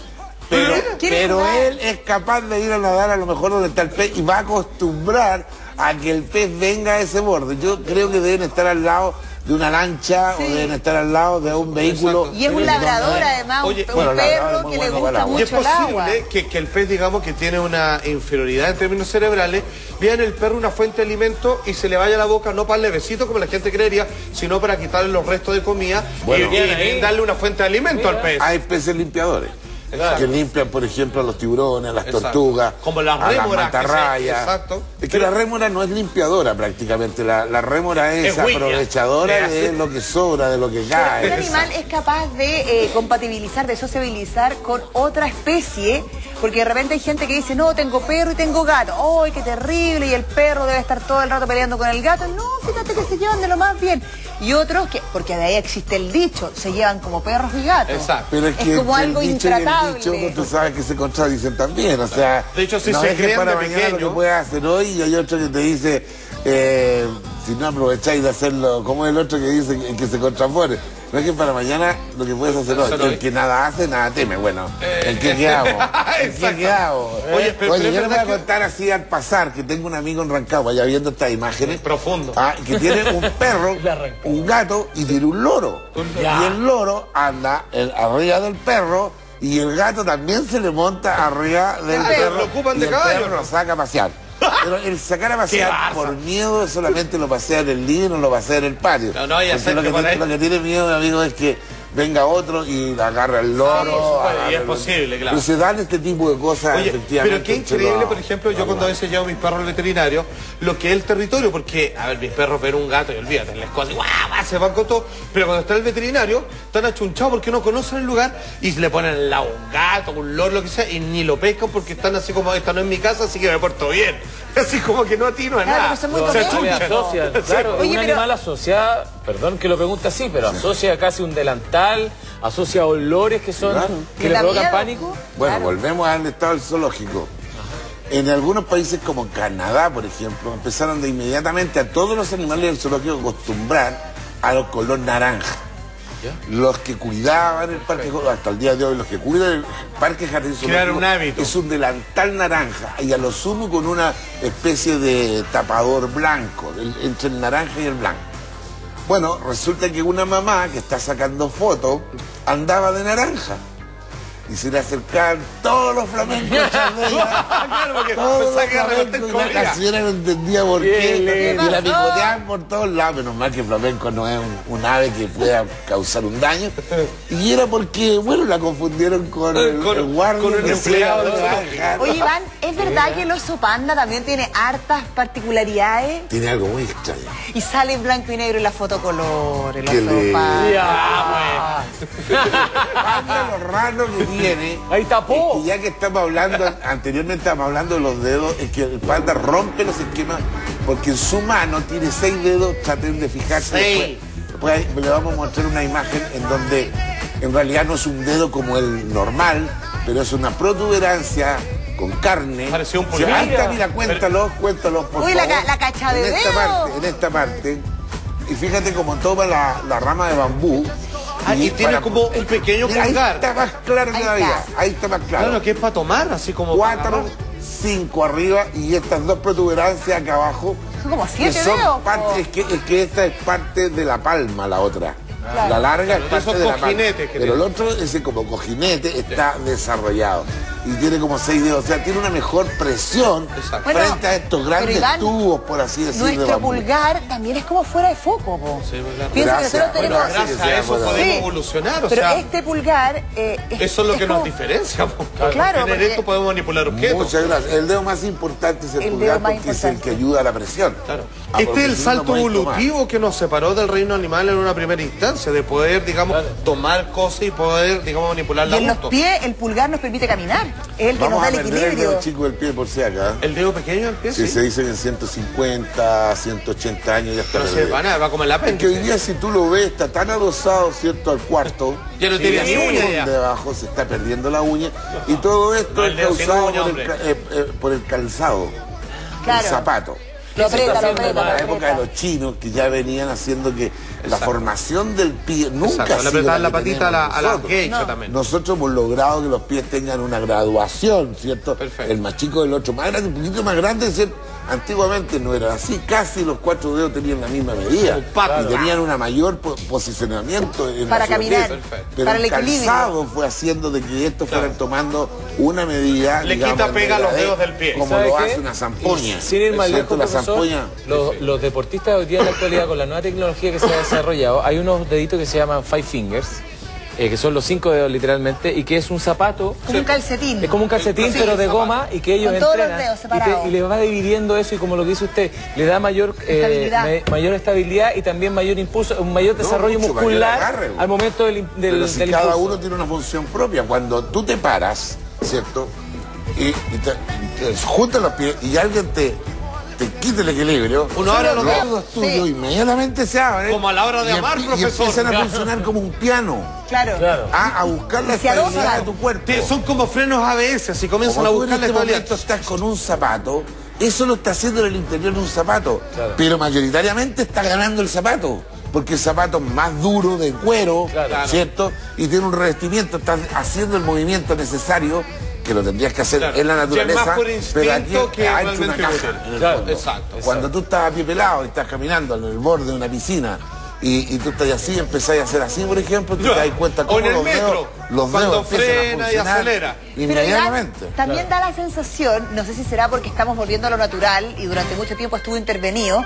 [SPEAKER 1] Pero,
[SPEAKER 3] ¿Quiere
[SPEAKER 1] pero él es capaz de ir a nadar a lo mejor donde está el pez y va a acostumbrar a que el pez venga a ese borde. Yo creo que deben estar al lado de una lancha
[SPEAKER 3] Sí.
[SPEAKER 1] o deben estar al lado de un vehículo.
[SPEAKER 3] Y es un labrador, además, un-
[SPEAKER 2] Oye,
[SPEAKER 3] un,
[SPEAKER 1] bueno,
[SPEAKER 3] perro que le gusta
[SPEAKER 1] el agua.
[SPEAKER 2] Y es
[SPEAKER 3] mucho el agua.
[SPEAKER 2] posible que, que el pez, digamos, que tiene una inferioridad en términos cerebrales, vea en el perro una fuente de alimento y se le vaya a la boca no para darle besito como la gente creería, sino para quitarle los restos de comida
[SPEAKER 1] Bueno.
[SPEAKER 2] y, darle una fuente de alimento al pez.
[SPEAKER 1] Hay peces limpiadores.
[SPEAKER 2] Exacto.
[SPEAKER 1] Que limpian, por ejemplo, a los tiburones, a las
[SPEAKER 2] Exacto.
[SPEAKER 1] tortugas,
[SPEAKER 2] Como las
[SPEAKER 1] a
[SPEAKER 2] se-
[SPEAKER 1] mantarrayas.
[SPEAKER 2] exacto.
[SPEAKER 1] Es que la rémora no es limpiadora prácticamente. La, la rémora es, aprovechadora
[SPEAKER 2] Es
[SPEAKER 1] de lo que sobra, de lo que
[SPEAKER 3] Un
[SPEAKER 1] cae.
[SPEAKER 3] animal es capaz de eh, compatibilizar, de sociabilizar con otra especie, porque de repente hay gente que dice, no, tengo perro y tengo gato. ¡Ay, qué terrible! Y el perro debe estar todo el rato peleando con el gato. No, fíjate que se llevan de lo más bien. Y otros que, porque de ahí existe el dicho, se llevan como perros y gatos.
[SPEAKER 2] Exacto.
[SPEAKER 1] Pero es que
[SPEAKER 3] como
[SPEAKER 1] entre
[SPEAKER 3] algo
[SPEAKER 1] el dicho y el
[SPEAKER 3] intratable.
[SPEAKER 1] dicho, tú sabes que se contradicen también. O sea,
[SPEAKER 2] De hecho, si
[SPEAKER 1] no
[SPEAKER 2] se
[SPEAKER 1] dejes
[SPEAKER 2] crían
[SPEAKER 1] para
[SPEAKER 2] de
[SPEAKER 1] mañana lo que puedas hacer hoy y hay otro que te dice, eh, si no aprovecháis de hacerlo, como el otro que dice que, que se contrapone. No es que para mañana lo que puedes hacer hoy. El que nada hace, nada teme. Bueno, ¿en qué quedamos? [LAUGHS] ¿En qué
[SPEAKER 2] Exacto.
[SPEAKER 1] quedamos?
[SPEAKER 2] Oye, pero- pero
[SPEAKER 1] yo les voy a
[SPEAKER 2] que-
[SPEAKER 1] contar así al pasar que tengo un amigo en Rancagua, ya viendo estas imágenes.
[SPEAKER 2] Profundo.
[SPEAKER 1] Ah, que tiene un [LAUGHS] perro, un gato y tiene un loro.
[SPEAKER 4] Ya.
[SPEAKER 1] Y el loro anda arriba del perro y el gato también se le monta arriba del
[SPEAKER 3] Ah,
[SPEAKER 1] perro.
[SPEAKER 2] lo ocupan
[SPEAKER 1] y
[SPEAKER 2] de
[SPEAKER 1] el
[SPEAKER 2] caballo.
[SPEAKER 1] perro lo saca a pasear. Pero el sacar a [LAUGHS] pasear por miedo solamente lo pasea en el living o lo pasea en el patio.
[SPEAKER 2] No, no, ya sé
[SPEAKER 1] lo
[SPEAKER 2] que
[SPEAKER 1] que,
[SPEAKER 2] por
[SPEAKER 1] tiene-
[SPEAKER 2] ahí-
[SPEAKER 1] lo que tiene miedo, mi amigo, es que venga otro y agarra el loro.
[SPEAKER 2] Sí, y es
[SPEAKER 1] el-
[SPEAKER 2] posible, claro.
[SPEAKER 1] Pero se dan este tipo de cosas,
[SPEAKER 2] Oye,
[SPEAKER 1] efectivamente.
[SPEAKER 2] pero qué increíble, por ejemplo, yo cuando a veces llevo a mis perros al veterinario, lo que es el territorio, porque, a ver, mis perros ven un gato y olvídate, les cosas, ¡guau! ¡guau! se van con todo, pero cuando está el veterinario, están achunchados porque no conocen el lugar y le ponen al lado un gato, un loro, lo que sea, y ni lo pescan porque están así como, esta no es mi casa, así que me porto bien. [LAUGHS] Así como que no atino a
[SPEAKER 3] Claro,
[SPEAKER 2] nada.
[SPEAKER 3] pero son muy [LAUGHS]
[SPEAKER 4] claro,
[SPEAKER 3] Oye,
[SPEAKER 4] un
[SPEAKER 3] pero-
[SPEAKER 4] animal asocia, perdón que lo pregunte así, pero asocia casi un delantal, asocia olores que son
[SPEAKER 1] Claro.
[SPEAKER 4] que
[SPEAKER 3] ¿Le
[SPEAKER 4] provocan
[SPEAKER 3] miedo?
[SPEAKER 4] pánico.
[SPEAKER 1] Bueno,
[SPEAKER 3] Claro.
[SPEAKER 1] volvemos al estado del zoológico. En algunos países como Canadá, por ejemplo, empezaron de inmediatamente a todos los animales del zoológico a acostumbrar a los color naranja. Los que cuidaban el parque, hasta el día de hoy, los que cuidan el parque jardín
[SPEAKER 2] Crearon
[SPEAKER 1] zoológico
[SPEAKER 2] un hábito.
[SPEAKER 1] es un delantal naranja y a lo sumo con una especie de tapador blanco, el- entre el naranja y el blanco. Bueno, resulta que una mamá que está sacando fotos andaba de naranja. Y se le acercaban todos los flamencos [LAUGHS] de.
[SPEAKER 2] Claro, porque
[SPEAKER 1] Todos los flamencos, y la señora no entendía por
[SPEAKER 4] Qué.
[SPEAKER 1] Y la picoteaban por todos lados. Menos mal que el flamenco no es un, un ave que pueda causar un daño. Y era porque, bueno, la confundieron con el,
[SPEAKER 2] Con-
[SPEAKER 1] el guardia.
[SPEAKER 2] con
[SPEAKER 1] que
[SPEAKER 2] empleado
[SPEAKER 1] se
[SPEAKER 2] del
[SPEAKER 1] iba a
[SPEAKER 2] zoológico.
[SPEAKER 1] dejar.
[SPEAKER 3] Oye, Iván, ¿es verdad que el oso panda también tiene hartas particularidades?
[SPEAKER 1] Tiene algo muy extraño.
[SPEAKER 3] Y sale en blanco y negro en la fotocolor, el oso panda.
[SPEAKER 4] Ya, [LAUGHS]
[SPEAKER 1] Panda lo raro que tiene.
[SPEAKER 4] Ahí tapó.
[SPEAKER 1] es que ya que estamos hablando, [LAUGHS] anteriormente estábamos hablando de los dedos, es que el panda rompe los esquemas porque en su mano tiene seis dedos, traten de fijarse. Después, después le vamos a mostrar una imagen en donde en realidad no es un dedo como el normal, pero es una protuberancia con carne.
[SPEAKER 2] Parecía un pulgar.
[SPEAKER 1] ahí está, mira, cuéntalos, cuéntalos por
[SPEAKER 3] Uy, la
[SPEAKER 1] favor.
[SPEAKER 3] ca- la cacha de
[SPEAKER 1] en esta
[SPEAKER 3] dedo.
[SPEAKER 1] parte, en esta parte. Y fíjate cómo toma la, la rama de bambú.
[SPEAKER 2] Ah, y tiene como un pequeño pulgar.
[SPEAKER 1] Ahí está más claro
[SPEAKER 3] Ahí
[SPEAKER 1] todavía.
[SPEAKER 3] está.
[SPEAKER 1] Ahí está más claro.
[SPEAKER 2] Claro, que es para tomar, así como.
[SPEAKER 1] Cuatro, cinco arriba y estas dos protuberancias acá abajo.
[SPEAKER 3] Son como siete
[SPEAKER 1] que son
[SPEAKER 3] dedos,
[SPEAKER 1] parte-
[SPEAKER 3] po.
[SPEAKER 1] es, que, es que esta es parte de la palma, la otra. La larga es parte de la palma. Pero el otro, ese como cojinete, está desarrollado. Y tiene como seis dedos. O sea, tiene una mejor presión
[SPEAKER 2] Exacto.
[SPEAKER 3] Bueno,
[SPEAKER 1] frente a estos grandes
[SPEAKER 3] Iván,
[SPEAKER 1] tubos, por así decirlo. de
[SPEAKER 3] Nuestro pulgar también es como fuera de foco, po.
[SPEAKER 2] Sí, claro.
[SPEAKER 3] Piensa que nosotros
[SPEAKER 1] Bueno,
[SPEAKER 3] tenemos...
[SPEAKER 2] Gracias a eso podemos
[SPEAKER 3] Sí,
[SPEAKER 2] evolucionar, o
[SPEAKER 3] pero
[SPEAKER 2] sea.
[SPEAKER 3] este pulgar... eh, es-
[SPEAKER 2] Eso es lo
[SPEAKER 3] es
[SPEAKER 2] que nos diferencia. po.
[SPEAKER 3] Claro,
[SPEAKER 2] Tener
[SPEAKER 3] porque-
[SPEAKER 2] esto podemos manipular objetos.
[SPEAKER 1] Muchas gracias. El dedo más importante es el,
[SPEAKER 3] El
[SPEAKER 1] pulgar porque es el que ayuda a la presión.
[SPEAKER 2] Claro.
[SPEAKER 1] Ah,
[SPEAKER 2] este es el salto
[SPEAKER 1] tomar.
[SPEAKER 2] evolutivo que nos separó del reino animal en una primera instancia, de poder, digamos,
[SPEAKER 4] Claro.
[SPEAKER 2] tomar cosas y poder, digamos, manipular
[SPEAKER 3] Y
[SPEAKER 2] la
[SPEAKER 3] en los pies el pulgar nos permite caminar. Es el que
[SPEAKER 1] Vamos
[SPEAKER 3] nos da
[SPEAKER 1] a
[SPEAKER 3] el
[SPEAKER 1] perder el
[SPEAKER 3] equilibrio.
[SPEAKER 1] dedo chico del pie por si acá.
[SPEAKER 2] El dedo pequeño del pie,
[SPEAKER 1] Sí,
[SPEAKER 2] sí.
[SPEAKER 1] se dice que en 150, 180 años ya está
[SPEAKER 2] Pero se va nada, va como el
[SPEAKER 1] Es que
[SPEAKER 2] apéndice.
[SPEAKER 1] hoy día si tú lo ves está tan adosado, ¿cierto? Al cuarto. [LAUGHS]
[SPEAKER 2] Ya no tiene
[SPEAKER 1] que
[SPEAKER 2] ni uña
[SPEAKER 1] el
[SPEAKER 2] ya.
[SPEAKER 1] de abajo se está perdiendo la uña. Y todo esto
[SPEAKER 2] No,
[SPEAKER 1] es causado
[SPEAKER 2] uña,
[SPEAKER 1] por, el, eh, eh, por el calzado,
[SPEAKER 3] Claro.
[SPEAKER 1] el zapato.
[SPEAKER 3] Lo aprieta, lo lo
[SPEAKER 1] la época de los chinos que ya venían haciendo que la formación del pie nunca
[SPEAKER 2] Exacto,
[SPEAKER 1] ha
[SPEAKER 2] le
[SPEAKER 1] sido
[SPEAKER 2] la patita a la, a la
[SPEAKER 1] nosotros.
[SPEAKER 2] geisha
[SPEAKER 3] No.
[SPEAKER 2] también.
[SPEAKER 1] Nosotros hemos logrado que los pies tengan una graduación, ¿cierto?
[SPEAKER 2] Perfecto.
[SPEAKER 1] El más chico del otro más grande, un poquito más grande, ¿cierto? Antiguamente no era así, casi los cuatro dedos tenían la misma medida. Y tenían una mayor po- posicionamiento en
[SPEAKER 3] Para
[SPEAKER 1] la
[SPEAKER 3] caminar.
[SPEAKER 2] Perfecto.
[SPEAKER 1] Pero
[SPEAKER 3] para
[SPEAKER 1] el
[SPEAKER 3] el equilibrio.
[SPEAKER 1] calzado fue haciendo de que estos fueran
[SPEAKER 2] Claro.
[SPEAKER 1] tomando una medida.
[SPEAKER 2] Le
[SPEAKER 1] digamos,
[SPEAKER 2] quita pega a los
[SPEAKER 1] de-
[SPEAKER 2] dedos del pie.
[SPEAKER 1] Como
[SPEAKER 4] ¿Sabe
[SPEAKER 1] lo
[SPEAKER 4] qué?
[SPEAKER 1] hace una zampoña.
[SPEAKER 4] Sin ir más
[SPEAKER 1] ¿cierto?
[SPEAKER 4] lejos, profesor, los, los deportistas hoy día en la actualidad, con la nueva tecnología que se ha desarrollado, hay unos deditos que se llaman five fingers, eh, que son los cinco dedos literalmente, y que es un zapato.
[SPEAKER 3] Como un calcetín.
[SPEAKER 4] Es como un calcetín,
[SPEAKER 3] Sí,
[SPEAKER 4] pero de goma, y que ellos
[SPEAKER 3] Con todos los
[SPEAKER 4] entrenan.
[SPEAKER 3] dedos
[SPEAKER 4] y, te- y les va dividiendo eso, y como lo que dice usted, le da mayor, eh,
[SPEAKER 3] Estabilidad.
[SPEAKER 4] ma- mayor estabilidad y también mayor impulso, un mayor desarrollo muscular
[SPEAKER 1] agarre,
[SPEAKER 4] al momento del, del,
[SPEAKER 1] Pero si
[SPEAKER 4] del
[SPEAKER 1] cada
[SPEAKER 4] impulso.
[SPEAKER 1] uno tiene una función propia. Cuando tú te paras, ¿cierto? Y, y te, te juntas los pies y alguien te, te quita el equilibrio.
[SPEAKER 2] Uno abre los dedos.
[SPEAKER 1] tuyos
[SPEAKER 3] Sí.
[SPEAKER 1] inmediatamente se abren.
[SPEAKER 2] Como a la hora de amar,
[SPEAKER 1] empie- Y
[SPEAKER 2] profesor.
[SPEAKER 1] empiezan a funcionar como un piano.
[SPEAKER 3] Claro.
[SPEAKER 4] Claro.
[SPEAKER 1] A, a buscar la estabilidad de tu cuerpo.
[SPEAKER 2] Son como frenos ABS, así comienzan
[SPEAKER 1] Como
[SPEAKER 2] a
[SPEAKER 1] tú en
[SPEAKER 2] buscar la
[SPEAKER 1] este
[SPEAKER 2] estabilidad.
[SPEAKER 1] momento estás con un zapato, eso lo está haciendo en el interior de un zapato.
[SPEAKER 4] Claro.
[SPEAKER 1] Pero mayoritariamente está ganando el zapato. Porque el zapato es más duro, de cuero,
[SPEAKER 4] Claro.
[SPEAKER 1] ¿cierto? Y tiene un revestimiento, estás haciendo el movimiento necesario, que lo tendrías que hacer
[SPEAKER 2] Claro.
[SPEAKER 1] en la naturaleza.
[SPEAKER 2] más por
[SPEAKER 1] pero aquí
[SPEAKER 2] que
[SPEAKER 1] ha hecho una caja.
[SPEAKER 2] útil.
[SPEAKER 1] en el
[SPEAKER 4] Claro,
[SPEAKER 1] fondo.
[SPEAKER 2] exacto.
[SPEAKER 1] Cuando tú estás a pie pelado y estás caminando en el borde de una piscina y, y tú estás así, empezás a hacer así, por ejemplo, tú te das [LAUGHS] cuenta
[SPEAKER 2] O
[SPEAKER 1] cómo
[SPEAKER 2] en el
[SPEAKER 1] los
[SPEAKER 2] metro,
[SPEAKER 1] dedos, los
[SPEAKER 2] cuando
[SPEAKER 1] dedos empiezan a
[SPEAKER 2] frena y
[SPEAKER 1] funcionar
[SPEAKER 2] acelera.
[SPEAKER 3] Pero
[SPEAKER 1] Inmediatamente.
[SPEAKER 3] también da la sensación, no sé si será porque estamos volviendo a lo natural y durante mucho tiempo estuvo intervenido,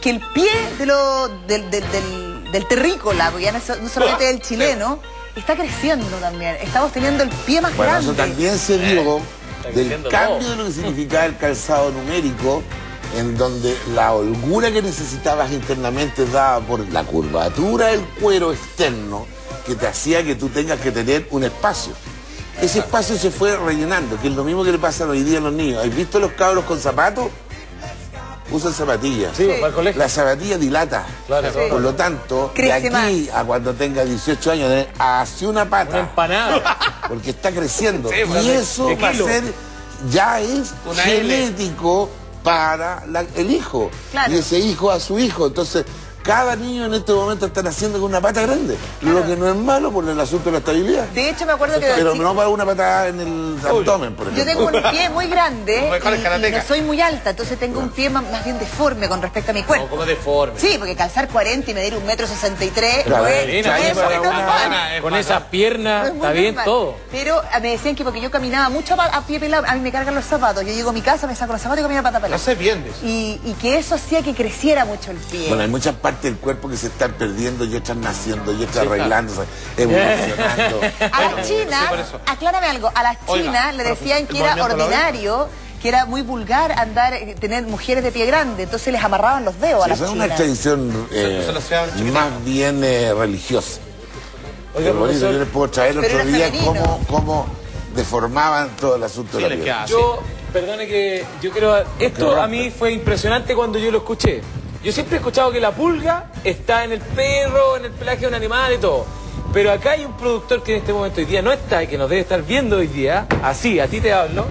[SPEAKER 3] que el pie de lo, del, del- del- del terrícola, porque ya no solamente [LAUGHS] del chileno, está creciendo también. Estamos teniendo el pie más
[SPEAKER 1] Bueno,
[SPEAKER 3] grande.
[SPEAKER 1] eso también se dio del
[SPEAKER 4] creciendo
[SPEAKER 1] cambio
[SPEAKER 4] todo.
[SPEAKER 1] de lo que significaba el calzado numérico, en donde la holgura que necesitabas internamente daba por la curvatura del cuero externo, que te hacía que tú tengas que tener un espacio. Ese espacio se fue rellenando, que es lo mismo que le pasa hoy día a los niños. ¿Has visto los cabros con zapatos? Usan zapatillas.
[SPEAKER 4] Sí, para el colegio.
[SPEAKER 1] La zapatilla dilata.
[SPEAKER 4] Claro,
[SPEAKER 3] Sí.
[SPEAKER 1] Por lo tanto,
[SPEAKER 3] Crece
[SPEAKER 1] de aquí a cuando tenga 18 años, hacia una pata.
[SPEAKER 4] Una empanada. [LAUGHS]
[SPEAKER 1] Porque está creciendo.
[SPEAKER 2] Sí,
[SPEAKER 1] y eso va a ser, ya es
[SPEAKER 2] Una L.
[SPEAKER 1] genético para la- el hijo.
[SPEAKER 3] Claro.
[SPEAKER 1] Y ese hijo a su hijo. Entonces, cada niño en este momento está naciendo con una pata grande. Lo que no es malo por el asunto de la estabilidad.
[SPEAKER 3] De hecho, me acuerdo que
[SPEAKER 1] Pero no para una pata en el abdomen, por
[SPEAKER 3] yo
[SPEAKER 1] ejemplo.
[SPEAKER 3] tengo un pie muy grande y, no soy muy alta, entonces tengo un pie más, más bien deforme con respecto a mi cuerpo.
[SPEAKER 2] O como deforme.
[SPEAKER 3] Sí, porque calzar 40 y medir un metro 63
[SPEAKER 1] Claro,
[SPEAKER 3] no es,
[SPEAKER 1] Carolina,
[SPEAKER 3] no es
[SPEAKER 1] una-
[SPEAKER 2] es
[SPEAKER 4] Con esas piernas,
[SPEAKER 3] No es
[SPEAKER 4] está bien
[SPEAKER 3] normal.
[SPEAKER 4] todo.
[SPEAKER 3] Pero ah, me decían que porque yo caminaba mucho a, a pie pelado, a mí me cargan los zapatos. Yo llego a mi casa, me saco los zapatos y camino a pata
[SPEAKER 2] No
[SPEAKER 3] pelada.
[SPEAKER 2] se bien.
[SPEAKER 3] Y, y que eso hacía que creciera mucho el pie.
[SPEAKER 1] Bueno, hay muchas partes del cuerpo que se están perdiendo y otras naciendo y otras arreglándose, [LAUGHS] evolucionando.
[SPEAKER 3] a las chinas, aclárame algo, a las chinas le decían que era ordinario, que era muy vulgar andar, eh, tener mujeres de pie grande, entonces les amarraban los dedos a las
[SPEAKER 1] Esa es una
[SPEAKER 3] chinas.
[SPEAKER 1] tradición eh, más bien eh, religiosa.
[SPEAKER 4] Oiga,
[SPEAKER 1] yo les puedo traer otro día cómo, cómo deformaban todo el asunto
[SPEAKER 2] Sí,
[SPEAKER 1] de la
[SPEAKER 2] así.
[SPEAKER 4] Yo, perdone que yo quiero... Esto a mí fue impresionante cuando yo lo escuché. Yo siempre he escuchado que la pulga está en el perro, en el pelaje de un animal y todo. Pero acá hay un productor que en este momento hoy día no está y que nos debe estar viendo hoy día, así, a ti te hablo,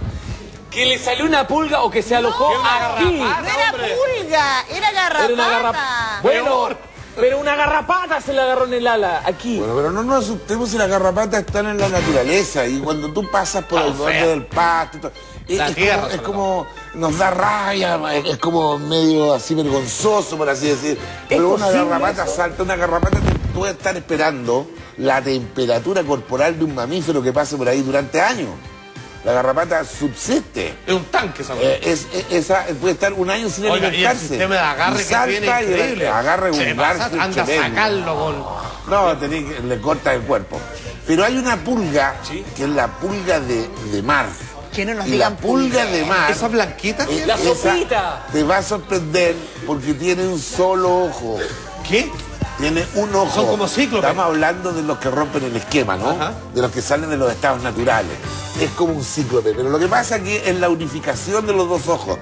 [SPEAKER 4] que le salió una pulga o que se alojó aquí.
[SPEAKER 3] No era pulga, era garrapata.
[SPEAKER 4] Era una garrapata. Bueno, pero una garrapata se le agarró en el ala, aquí.
[SPEAKER 1] Bueno, pero no nos asustemos si las garrapatas están en la naturaleza y cuando tú pasas por el borde del pasto, y todo,
[SPEAKER 2] La
[SPEAKER 1] es
[SPEAKER 2] tierra,
[SPEAKER 1] como, es
[SPEAKER 2] sobre
[SPEAKER 1] como nos da rabia, es, como medio así vergonzoso, por así decir. Pero una garrapata
[SPEAKER 3] eso?
[SPEAKER 1] salta, una garrapata te puede estar esperando la temperatura corporal de un mamífero que pase por ahí durante años. La garrapata subsiste.
[SPEAKER 2] Es un tanque esa
[SPEAKER 1] Eh, es, es- esa puede estar un año sin
[SPEAKER 2] Oiga, y el
[SPEAKER 1] alimentarse.
[SPEAKER 2] sistema de agarre
[SPEAKER 1] Y
[SPEAKER 2] que tiene increíble.
[SPEAKER 1] agarre un garfio
[SPEAKER 2] Anda a sacarlo con...
[SPEAKER 1] No, tenés le corta el cuerpo. Pero hay una pulga, que es la pulga de, de mar.
[SPEAKER 3] Que no nos
[SPEAKER 1] y
[SPEAKER 3] digan
[SPEAKER 1] la pulga
[SPEAKER 3] pulga.
[SPEAKER 1] de mar.
[SPEAKER 2] Esa blanquita.
[SPEAKER 4] La
[SPEAKER 1] esa
[SPEAKER 4] sopita.
[SPEAKER 1] Te va a sorprender porque tiene un solo ojo.
[SPEAKER 2] ¿Qué?
[SPEAKER 1] Tiene un ojo.
[SPEAKER 2] Son como cíclopes.
[SPEAKER 1] Estamos hablando de los que rompen el esquema, ¿no?
[SPEAKER 2] Ajá.
[SPEAKER 1] De los que salen de los estados naturales. Es como un cíclope. Pero lo que pasa aquí es la unificación de los dos ojos.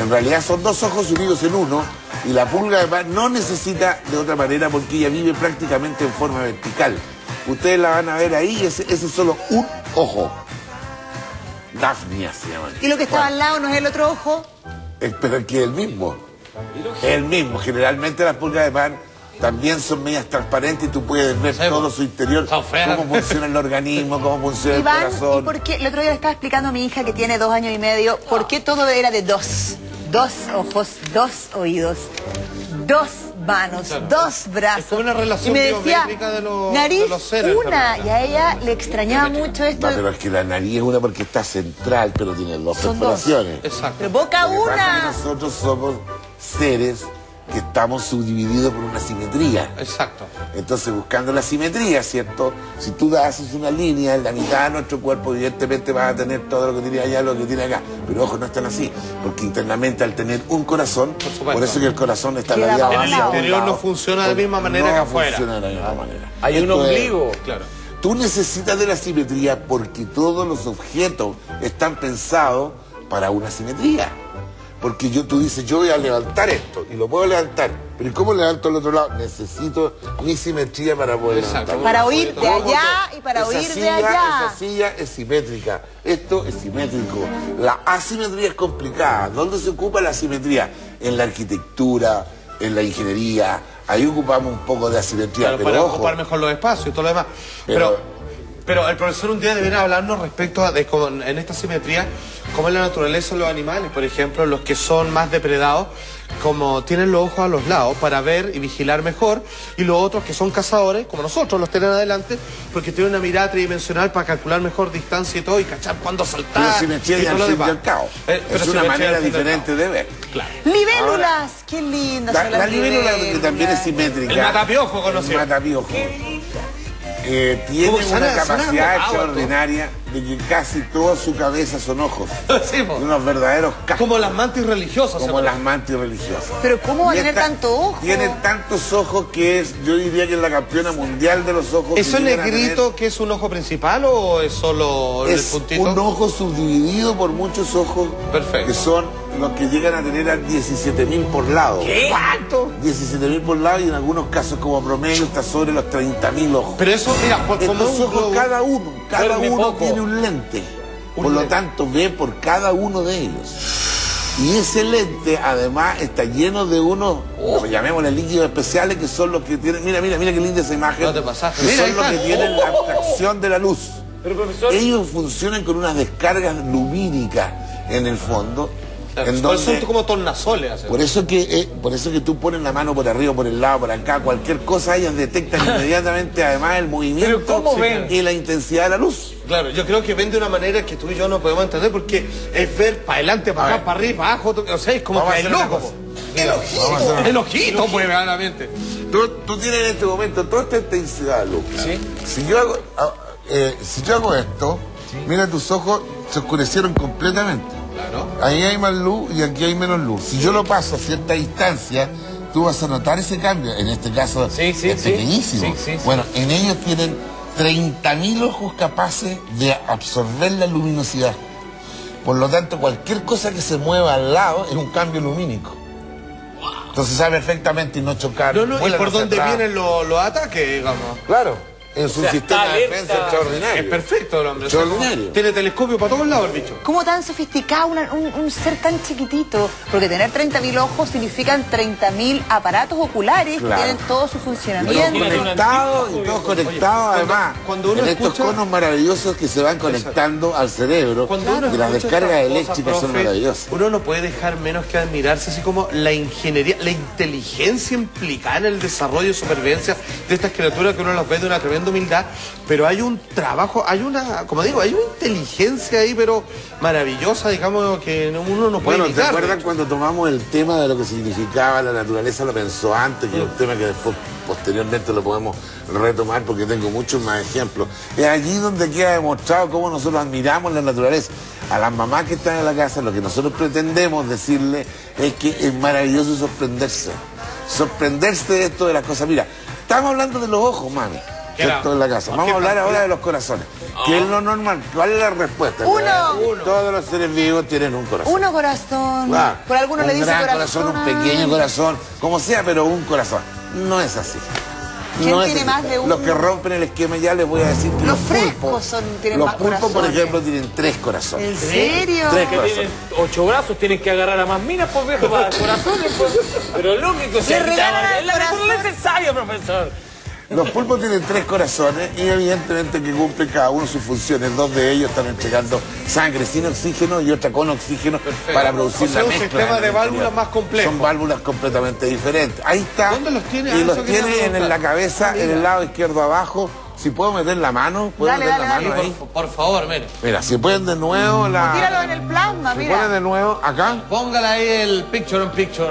[SPEAKER 1] En realidad son dos ojos unidos en uno y la pulga de mar no necesita de otra manera porque ella vive prácticamente en forma vertical. Ustedes la van a ver ahí, ese, ese es solo un ojo. Daphnia se llama.
[SPEAKER 3] Y lo que estaba
[SPEAKER 1] Bueno,
[SPEAKER 3] al lado no es el otro ojo.
[SPEAKER 1] es- pero es que es el mismo. Es el mismo. Generalmente las pulgas de mar también son medias transparentes y tú puedes ver
[SPEAKER 2] Sí,
[SPEAKER 1] todo su interior, cómo funciona el organismo, cómo funciona
[SPEAKER 3] Iván,
[SPEAKER 1] el
[SPEAKER 3] ¿y
[SPEAKER 1] corazón.
[SPEAKER 3] por qué? El otro día le estaba explicando a mi hija que tiene dos años y medio, ¿por qué todo era de dos? Dos ojos, dos oídos, dos manos, dos brazos.
[SPEAKER 2] Es como una relación
[SPEAKER 3] y me decía,
[SPEAKER 2] de los-
[SPEAKER 3] nariz,
[SPEAKER 2] de los seres
[SPEAKER 3] una. Y a ella le extrañaba mucho esto.
[SPEAKER 1] No, pero es que la nariz es una porque está central, pero tiene dos
[SPEAKER 3] Son dos.
[SPEAKER 1] perforaciones.
[SPEAKER 2] Exacto.
[SPEAKER 3] Pero boca
[SPEAKER 1] es que
[SPEAKER 3] una.
[SPEAKER 1] nosotros somos seres que estamos subdivididos por una simetría.
[SPEAKER 2] Exacto.
[SPEAKER 1] Entonces, buscando la simetría, ¿cierto? Si tú haces una línea en la mitad de nuestro cuerpo, evidentemente vas a tener todo lo que tiene allá, lo que tiene acá. Pero ojo, no están así. Porque internamente, al tener un corazón, por,
[SPEAKER 2] supuesto.
[SPEAKER 1] eso que el corazón está
[SPEAKER 3] Queda
[SPEAKER 1] la vida
[SPEAKER 3] para
[SPEAKER 2] En el
[SPEAKER 3] lado.
[SPEAKER 2] interior no funciona de la misma manera
[SPEAKER 1] no
[SPEAKER 2] que afuera.
[SPEAKER 1] funciona de la misma manera.
[SPEAKER 4] Hay un
[SPEAKER 1] es-
[SPEAKER 4] ombligo.
[SPEAKER 2] Claro.
[SPEAKER 1] Tú necesitas de la simetría porque todos los objetos están pensados para una simetría. Porque yo, tú dices, yo voy a levantar esto y lo puedo levantar. Pero ¿y cómo levanto al otro lado? Necesito mi simetría para poder levantarlo.
[SPEAKER 3] Para oír de allá
[SPEAKER 1] to-
[SPEAKER 3] y para
[SPEAKER 1] esa
[SPEAKER 3] oír de
[SPEAKER 1] silla-
[SPEAKER 3] allá.
[SPEAKER 1] Esa silla es simétrica. Esto es simétrico. La asimetría es complicada. ¿Dónde se ocupa la asimetría? En la arquitectura, en la ingeniería. Ahí ocupamos un poco de asimetría. Pero
[SPEAKER 2] para
[SPEAKER 1] ojo,
[SPEAKER 2] ocupar mejor los espacios y todo lo demás. Pero,
[SPEAKER 1] Pero-
[SPEAKER 2] pero, el profesor un día debería hablarnos respecto a de cómo, en esta simetría, cómo es la naturaleza los animales, por ejemplo, los que son más depredados, como tienen los ojos a los lados para ver y vigilar mejor, y los otros que son cazadores, como nosotros, los tienen adelante, porque tienen una mirada tridimensional para calcular mejor distancia y todo, y cachar cuándo saltar.
[SPEAKER 1] Pero
[SPEAKER 2] y
[SPEAKER 1] al fin.
[SPEAKER 2] Eh, pero
[SPEAKER 1] es una manera diferente de ver.
[SPEAKER 2] Claro.
[SPEAKER 3] Libélulas, qué lindas
[SPEAKER 1] La,
[SPEAKER 3] son las
[SPEAKER 1] la libélula que también es simétrica.
[SPEAKER 2] El matapiojo
[SPEAKER 1] El
[SPEAKER 2] conocido.
[SPEAKER 1] matapiojo. Eh, tiene una
[SPEAKER 2] sana- sana
[SPEAKER 1] capacidad
[SPEAKER 2] agua,
[SPEAKER 1] extraordinaria de que casi toda su cabeza son ojos. [LAUGHS]
[SPEAKER 2] Sí,
[SPEAKER 1] unos verdaderos cascos,
[SPEAKER 2] Como las mantis religiosas.
[SPEAKER 1] como
[SPEAKER 2] ¿se
[SPEAKER 1] las mantis religiosas.
[SPEAKER 3] Pero ¿cómo va a tener tanto ojo?
[SPEAKER 1] Tiene tantos ojos que es, yo diría que es la campeona mundial de los ojos.
[SPEAKER 2] ¿Eso negrito que es un ojo principal o es solo
[SPEAKER 1] tener-
[SPEAKER 2] el
[SPEAKER 1] es
[SPEAKER 2] puntito?
[SPEAKER 1] un ojo subdividido por muchos ojos
[SPEAKER 2] Perfecto.
[SPEAKER 1] que son los que llegan a tener a 17.000 por lado.
[SPEAKER 2] ¿Cuánto?
[SPEAKER 1] 17.000 por lado y en algunos casos como promedio está sobre los 30.000 ojos.
[SPEAKER 2] Pero eso, mira, por,
[SPEAKER 1] Estos ojos,
[SPEAKER 2] globo-
[SPEAKER 1] cada uno, cada
[SPEAKER 4] Duerme
[SPEAKER 1] uno
[SPEAKER 4] poco.
[SPEAKER 1] tiene un lente.
[SPEAKER 2] Un
[SPEAKER 1] por lo tanto, ve por cada uno de ellos. Y ese lente, además, está lleno de unos,
[SPEAKER 2] Oh.
[SPEAKER 1] llamémosle líquidos especiales, que son los que tienen. Mira, mira, mira qué linda esa imagen.
[SPEAKER 2] No te pasaste.
[SPEAKER 1] Que
[SPEAKER 2] Mira,
[SPEAKER 1] son los que tienen la abstracción de la luz.
[SPEAKER 4] Pero profesor,
[SPEAKER 1] Ellos funcionan con unas descargas lumínicas en el fondo.
[SPEAKER 2] Son como tornasoles.
[SPEAKER 1] por eso que eh, por eso que tú pones la mano por arriba, por el lado, por acá, cualquier cosa, ellas detectan [LAUGHS] inmediatamente además el movimiento
[SPEAKER 4] Pero ¿cómo ven?
[SPEAKER 1] y la intensidad de la luz.
[SPEAKER 2] Claro, yo creo que ven de una manera que tú y yo no podemos entender porque es ver para adelante, para acá, para arriba, para abajo, o sea, es como que el loco. El ojito, el ojito, pues, claramente.
[SPEAKER 1] Tú, tú tienes en este momento toda esta intensidad de luz.
[SPEAKER 4] Sí.
[SPEAKER 1] Si yo hago, ah, eh, si yo hago esto, mira tus ojos se oscurecieron completamente.
[SPEAKER 2] Claro.
[SPEAKER 1] Ahí hay más luz y aquí hay menos luz. Si yo lo paso a cierta distancia, tú vas a notar ese cambio. En este caso
[SPEAKER 4] Sí, sí,
[SPEAKER 1] es
[SPEAKER 4] sí.
[SPEAKER 1] pequeñísimo.
[SPEAKER 4] Sí, sí, sí.
[SPEAKER 1] Bueno, en ellos tienen 30.000 ojos capaces de absorber la luminosidad. Por lo tanto, cualquier cosa que se mueva al lado es un cambio lumínico. Entonces sabe perfectamente y no chocar.
[SPEAKER 2] No, no, ¿y por dónde vienen los, los ataques, digamos?
[SPEAKER 1] Claro, es un
[SPEAKER 4] sea,
[SPEAKER 1] sistema de defensa extraordinario.
[SPEAKER 2] Es perfecto el hombre. o sea,
[SPEAKER 1] Extraordinario.
[SPEAKER 2] Tiene telescopio para todos lados el bicho.
[SPEAKER 3] ¿Cómo tan sofisticado una- un, un ser tan chiquitito? Porque tener 30.000 ojos significan 30.000 aparatos oculares
[SPEAKER 1] Claro.
[SPEAKER 3] que tienen todo su
[SPEAKER 1] Y todos
[SPEAKER 3] funcionamiento.
[SPEAKER 4] Imagínate.
[SPEAKER 1] conectados y todos conectados además
[SPEAKER 2] cuando uno
[SPEAKER 1] en estos
[SPEAKER 2] escucha-
[SPEAKER 1] conos maravillosos que se van conectando al cerebro
[SPEAKER 2] Cuando uno
[SPEAKER 1] y las descargas eléctricas son maravillosas.
[SPEAKER 2] Uno no puede dejar menos que admirarse así como la ingeniería, la inteligencia implicada en el desarrollo y supervivencia de estas criaturas que uno las ve de una tremenda humildad, pero hay un trabajo, hay una, como digo, hay una inteligencia ahí, pero maravillosa, digamos, que no- uno no puede
[SPEAKER 1] Bueno, ¿te
[SPEAKER 2] imitar.
[SPEAKER 1] acuerdas cuando tomamos el tema de lo que significaba la naturaleza lo pensó antes, que es un tema que después posteriormente lo podemos retomar porque tengo muchos más ejemplos? Es allí donde queda demostrado cómo nosotros admiramos la naturaleza. A las mamás que están en la casa, lo que nosotros pretendemos decirle es que es maravilloso sorprenderse. Sorprenderse de esto de las cosas. Mira, estamos hablando de los ojos, mami. ¿cierto? En la casa. Vamos a hablar ahora de los corazones. ¿Qué es lo normal? ¿Cuál es la respuesta?
[SPEAKER 3] Uno.
[SPEAKER 1] Todos los seres vivos tienen un corazón.
[SPEAKER 3] Uno corazón.
[SPEAKER 1] Claro.
[SPEAKER 3] Por algunos
[SPEAKER 1] un
[SPEAKER 3] le dicen
[SPEAKER 1] gran
[SPEAKER 3] corazón.
[SPEAKER 1] corazón, un pequeño corazón, como sea, pero un corazón. No es así.
[SPEAKER 3] ¿Quién
[SPEAKER 1] No
[SPEAKER 3] tiene más de
[SPEAKER 1] Los
[SPEAKER 3] uno?
[SPEAKER 1] que rompen el esquema ya les voy a decir que
[SPEAKER 3] Los
[SPEAKER 1] los,
[SPEAKER 3] frescos
[SPEAKER 1] pulpos,
[SPEAKER 3] son- tienen
[SPEAKER 1] los
[SPEAKER 3] más
[SPEAKER 1] pulpos, por
[SPEAKER 3] corazones.
[SPEAKER 1] ejemplo, tienen tres corazones.
[SPEAKER 3] ¿En serio?
[SPEAKER 1] Tres
[SPEAKER 4] que tienen ocho brazos, tienen que agarrar a más minas, pues viejo, para [LAUGHS] corazones, pues. Pero lógico, aquí
[SPEAKER 3] regalan
[SPEAKER 4] la
[SPEAKER 3] corazón.
[SPEAKER 4] naturaleza es sabia, profesor.
[SPEAKER 1] Los pulpos tienen tres corazones y evidentemente que cumplen cada uno sus funciones. Dos de ellos están entregando sangre sin oxígeno y otra con oxígeno para producir
[SPEAKER 2] O sea,
[SPEAKER 1] la
[SPEAKER 2] un
[SPEAKER 1] mezcla.
[SPEAKER 2] sistema
[SPEAKER 1] en el
[SPEAKER 2] de válvulas más complejo.
[SPEAKER 1] Son válvulas completamente diferentes. Ahí está.
[SPEAKER 2] ¿Dónde los tiene?
[SPEAKER 1] Y
[SPEAKER 2] Ah,
[SPEAKER 1] los tiene en la cabeza, en el lado izquierdo abajo. Si puedo meter la mano, puedo
[SPEAKER 3] Dale,
[SPEAKER 1] meter
[SPEAKER 3] dale,
[SPEAKER 1] la mano ahí.
[SPEAKER 2] Por, por favor, mire.
[SPEAKER 1] Mira, si pueden de nuevo la.
[SPEAKER 3] Tíralo en el plasma,
[SPEAKER 1] Si ponen
[SPEAKER 3] mira.
[SPEAKER 1] de nuevo acá,
[SPEAKER 2] Póngale ahí el picture in picture.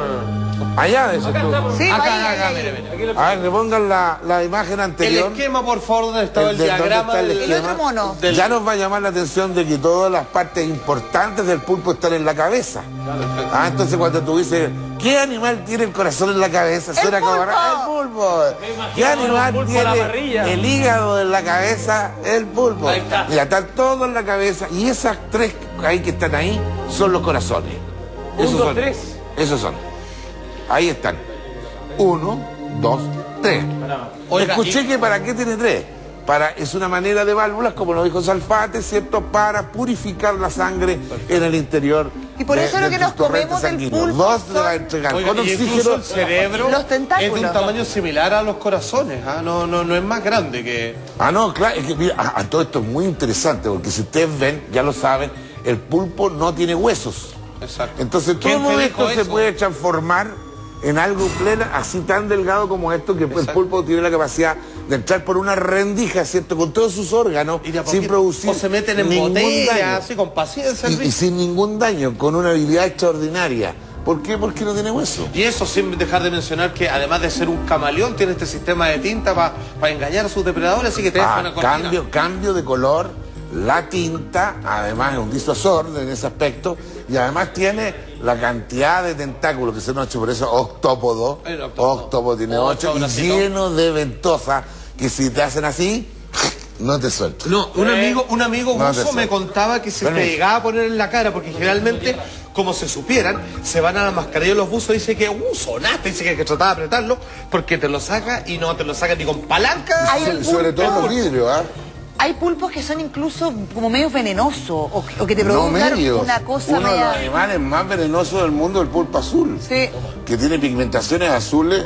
[SPEAKER 1] Allá de ese tú.
[SPEAKER 3] Sí,
[SPEAKER 2] acá,
[SPEAKER 3] ahí,
[SPEAKER 2] acá,
[SPEAKER 3] ahí,
[SPEAKER 2] mire, mire.
[SPEAKER 1] A ver, que pongan la, la imagen
[SPEAKER 2] El
[SPEAKER 1] anterior.
[SPEAKER 2] esquema, por favor, donde estaba el,
[SPEAKER 1] El de- ¿dónde
[SPEAKER 2] diagrama
[SPEAKER 1] está el
[SPEAKER 2] del-
[SPEAKER 3] El otro mono.
[SPEAKER 2] del-
[SPEAKER 1] Ya nos va a llamar la atención de que todas las partes importantes del pulpo están en la cabeza. Ah, entonces cuando tú dices, ¿qué animal tiene el corazón en la cabeza?
[SPEAKER 3] ¡El
[SPEAKER 1] Suena
[SPEAKER 3] pulpo!
[SPEAKER 1] "Ah, el pulpo. ¿Qué animal
[SPEAKER 4] pulpo
[SPEAKER 1] tiene el hígado en la cabeza? El pulpo.
[SPEAKER 4] Ahí está.
[SPEAKER 1] Mira, están todos en la cabeza y esas tres ahí que están ahí son los corazones.
[SPEAKER 4] Un,
[SPEAKER 1] Esos
[SPEAKER 4] dos,
[SPEAKER 1] son.
[SPEAKER 4] tres.
[SPEAKER 1] Esos son. Ahí están. Uno, dos, tres.
[SPEAKER 2] Oiga,
[SPEAKER 1] Escuché
[SPEAKER 2] y-
[SPEAKER 1] que para qué tiene tres. Para, es una manera de válvulas, como lo dijo Salfate, ¿cierto? Para purificar la sangre en el interior.
[SPEAKER 3] Y por
[SPEAKER 1] de-
[SPEAKER 3] eso lo
[SPEAKER 1] de
[SPEAKER 3] que nos comemos del
[SPEAKER 1] sanguíneos.
[SPEAKER 3] pulpo
[SPEAKER 1] Dos le va a
[SPEAKER 3] son-
[SPEAKER 1] entregar
[SPEAKER 2] Oiga,
[SPEAKER 1] con oxígeno.
[SPEAKER 2] el cerebro
[SPEAKER 3] Los
[SPEAKER 2] es de un tamaño similar a los corazones, ¿ah? no, no, no es más grande que...
[SPEAKER 1] Ah, no, claro, es que mira, a, a todo esto es muy interesante, porque si ustedes ven, ya lo saben, el pulpo no tiene huesos.
[SPEAKER 2] Exacto.
[SPEAKER 1] Entonces
[SPEAKER 2] ¿Quién
[SPEAKER 1] todo esto se puede transformar en algo pleno, así tan delgado como esto, que el pulpo tiene la capacidad de entrar por una rendija, ¿cierto? Con todos sus órganos,
[SPEAKER 2] Y
[SPEAKER 1] sin producir
[SPEAKER 2] o se meten en
[SPEAKER 1] ningún
[SPEAKER 2] botella,
[SPEAKER 1] daño.
[SPEAKER 2] así con paciencia.
[SPEAKER 1] Y, y sin ningún daño, con una habilidad extraordinaria. ¿Por qué? Porque no tiene hueso.
[SPEAKER 2] Y eso sin dejar de mencionar que además de ser un camaleón, tiene este sistema de tinta para engañar a sus depredadores, así que te
[SPEAKER 1] Ah,
[SPEAKER 2] una cortina.
[SPEAKER 1] cambio, cambio de color, la tinta, además es un disuasor en ese aspecto, y además tiene la cantidad de tentáculos que son ocho, por eso octópodo,
[SPEAKER 2] octópodo.
[SPEAKER 1] octópodo tiene
[SPEAKER 2] Ocho
[SPEAKER 1] ocho, y lleno de ventosas que si te hacen así, no te sueltan.
[SPEAKER 2] No, un amigo, un amigo
[SPEAKER 1] No
[SPEAKER 2] me contaba que se te llegaba a poner en la cara, porque generalmente, como se supieran, se van a la mascarilla de los buzos, dice que, uh, sonaste, dice que tratar de apretarlo, porque te lo saca y no te lo saca ni con palanca.
[SPEAKER 1] Sí, sobre todo los vidrios, ¿ah?
[SPEAKER 3] Hay pulpos que son incluso como medio venenosos o, o que te
[SPEAKER 1] No
[SPEAKER 3] provocan
[SPEAKER 1] medios.
[SPEAKER 3] una cosa
[SPEAKER 1] Uno de los animales más venenosos del mundo es el pulpo azul.
[SPEAKER 3] Sí.
[SPEAKER 1] que tiene pigmentaciones azules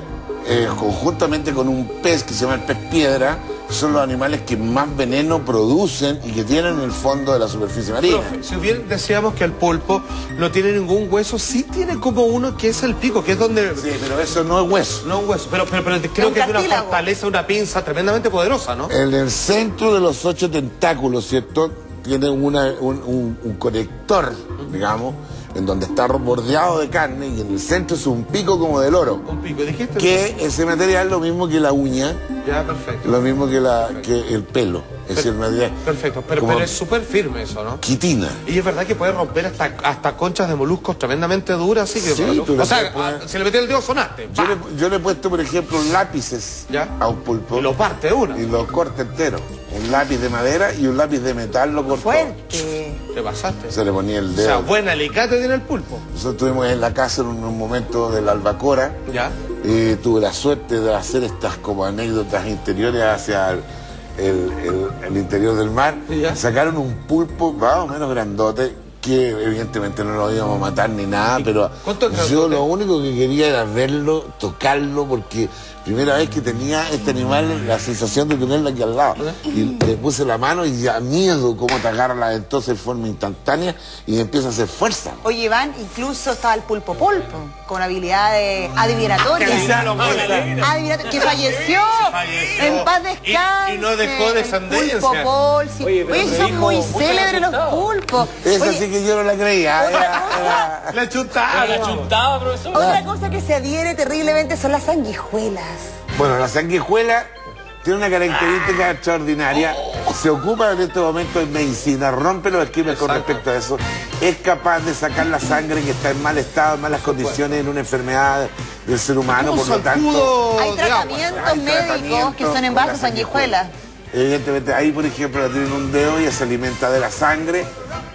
[SPEAKER 1] eh, conjuntamente con un pez que se llama el pez piedra, son los animales que más veneno producen y que tienen en el fondo de la superficie marina.
[SPEAKER 2] Profe, si bien decíamos que el pulpo no tiene ningún hueso, sí tiene como uno que es el pico, que es donde...
[SPEAKER 1] Sí, pero eso no es hueso.
[SPEAKER 2] No un hueso, pero, pero, pero creo que es una fortaleza, una pinza tremendamente poderosa, ¿no?
[SPEAKER 1] En el centro de los ocho tentáculos, ¿cierto? Tiene una- un, un- un conector, digamos, en donde está bordeado de carne y en el centro es un pico como del oro.
[SPEAKER 2] Un pico, dijiste.
[SPEAKER 1] Que ese material es lo mismo que la uña,
[SPEAKER 2] Ya, perfecto.
[SPEAKER 1] lo mismo que, la, que el pelo. Es el material.
[SPEAKER 2] Perfecto, pero,
[SPEAKER 1] como
[SPEAKER 2] pero es súper firme eso, ¿no?
[SPEAKER 1] quitina.
[SPEAKER 2] Y es verdad que puede romper hasta, hasta conchas de moluscos tremendamente duras, así que...
[SPEAKER 1] Sí,
[SPEAKER 2] o sea,
[SPEAKER 1] poner-
[SPEAKER 2] a- si le metí el dedo sonaste.
[SPEAKER 1] Yo le, yo le he puesto, por ejemplo, lápices
[SPEAKER 2] Ya.
[SPEAKER 1] a un pulpo.
[SPEAKER 2] Y lo parte una.
[SPEAKER 1] Y lo corta entero. Un lápiz de madera y un lápiz de metal lo cortó.
[SPEAKER 3] fuerte.
[SPEAKER 2] Te pasaste.
[SPEAKER 1] Se le ponía el
[SPEAKER 2] O sea,
[SPEAKER 1] dedo.
[SPEAKER 2] buen alicate tiene el pulpo.
[SPEAKER 1] Nosotros estuvimos en la casa en un, un momento de la albacora.
[SPEAKER 2] Ya.
[SPEAKER 1] Y tuve la suerte de hacer estas como anécdotas interiores hacia el, el- el- el interior del mar.
[SPEAKER 2] Ya.
[SPEAKER 1] Sacaron un pulpo más o menos grandote que evidentemente no lo íbamos a matar ni nada, pero yo lo único que quería era verlo, tocarlo, porque primera vez que tenía este animal la sensación de tenerlo aquí al lado. Y le puse la mano y ya miedo cómo te agarra la ventosa de forma instantánea y empieza a hacer fuerza.
[SPEAKER 3] Oye, Iván, incluso estaba el pulpo pulpo, con habilidades adivinatorias. Adivinatorias, que falleció.
[SPEAKER 2] Falleció.
[SPEAKER 3] En paz
[SPEAKER 2] Y-
[SPEAKER 3] descanse.
[SPEAKER 2] y no dejó descendencia.
[SPEAKER 3] El Pulpo Paul, sí.
[SPEAKER 4] Oye,
[SPEAKER 3] Oye, son
[SPEAKER 4] dijo
[SPEAKER 3] muy célebres los pulpos.
[SPEAKER 1] Esa
[SPEAKER 3] Oye,
[SPEAKER 1] sí que yo no la creía. era- era-
[SPEAKER 2] La chutaba.
[SPEAKER 4] La chuntaba, profesor.
[SPEAKER 3] Otra cosa que se adhiere terriblemente son las sanguijuelas.
[SPEAKER 1] Bueno, la sanguijuela tiene una característica extraordinaria. Se ocupa en este momento en medicina, rompe los esquemas con respecto a eso. Es capaz de sacar la sangre que está en mal estado, en malas condiciones, en una enfermedad del ser humano. Por lo tanto,
[SPEAKER 3] Hay tratamientos médicos que son en
[SPEAKER 1] con
[SPEAKER 3] base
[SPEAKER 1] la
[SPEAKER 3] a sanguijuelas.
[SPEAKER 1] Evidentemente, ahí por ejemplo la tienen un dedo y se alimenta de la sangre,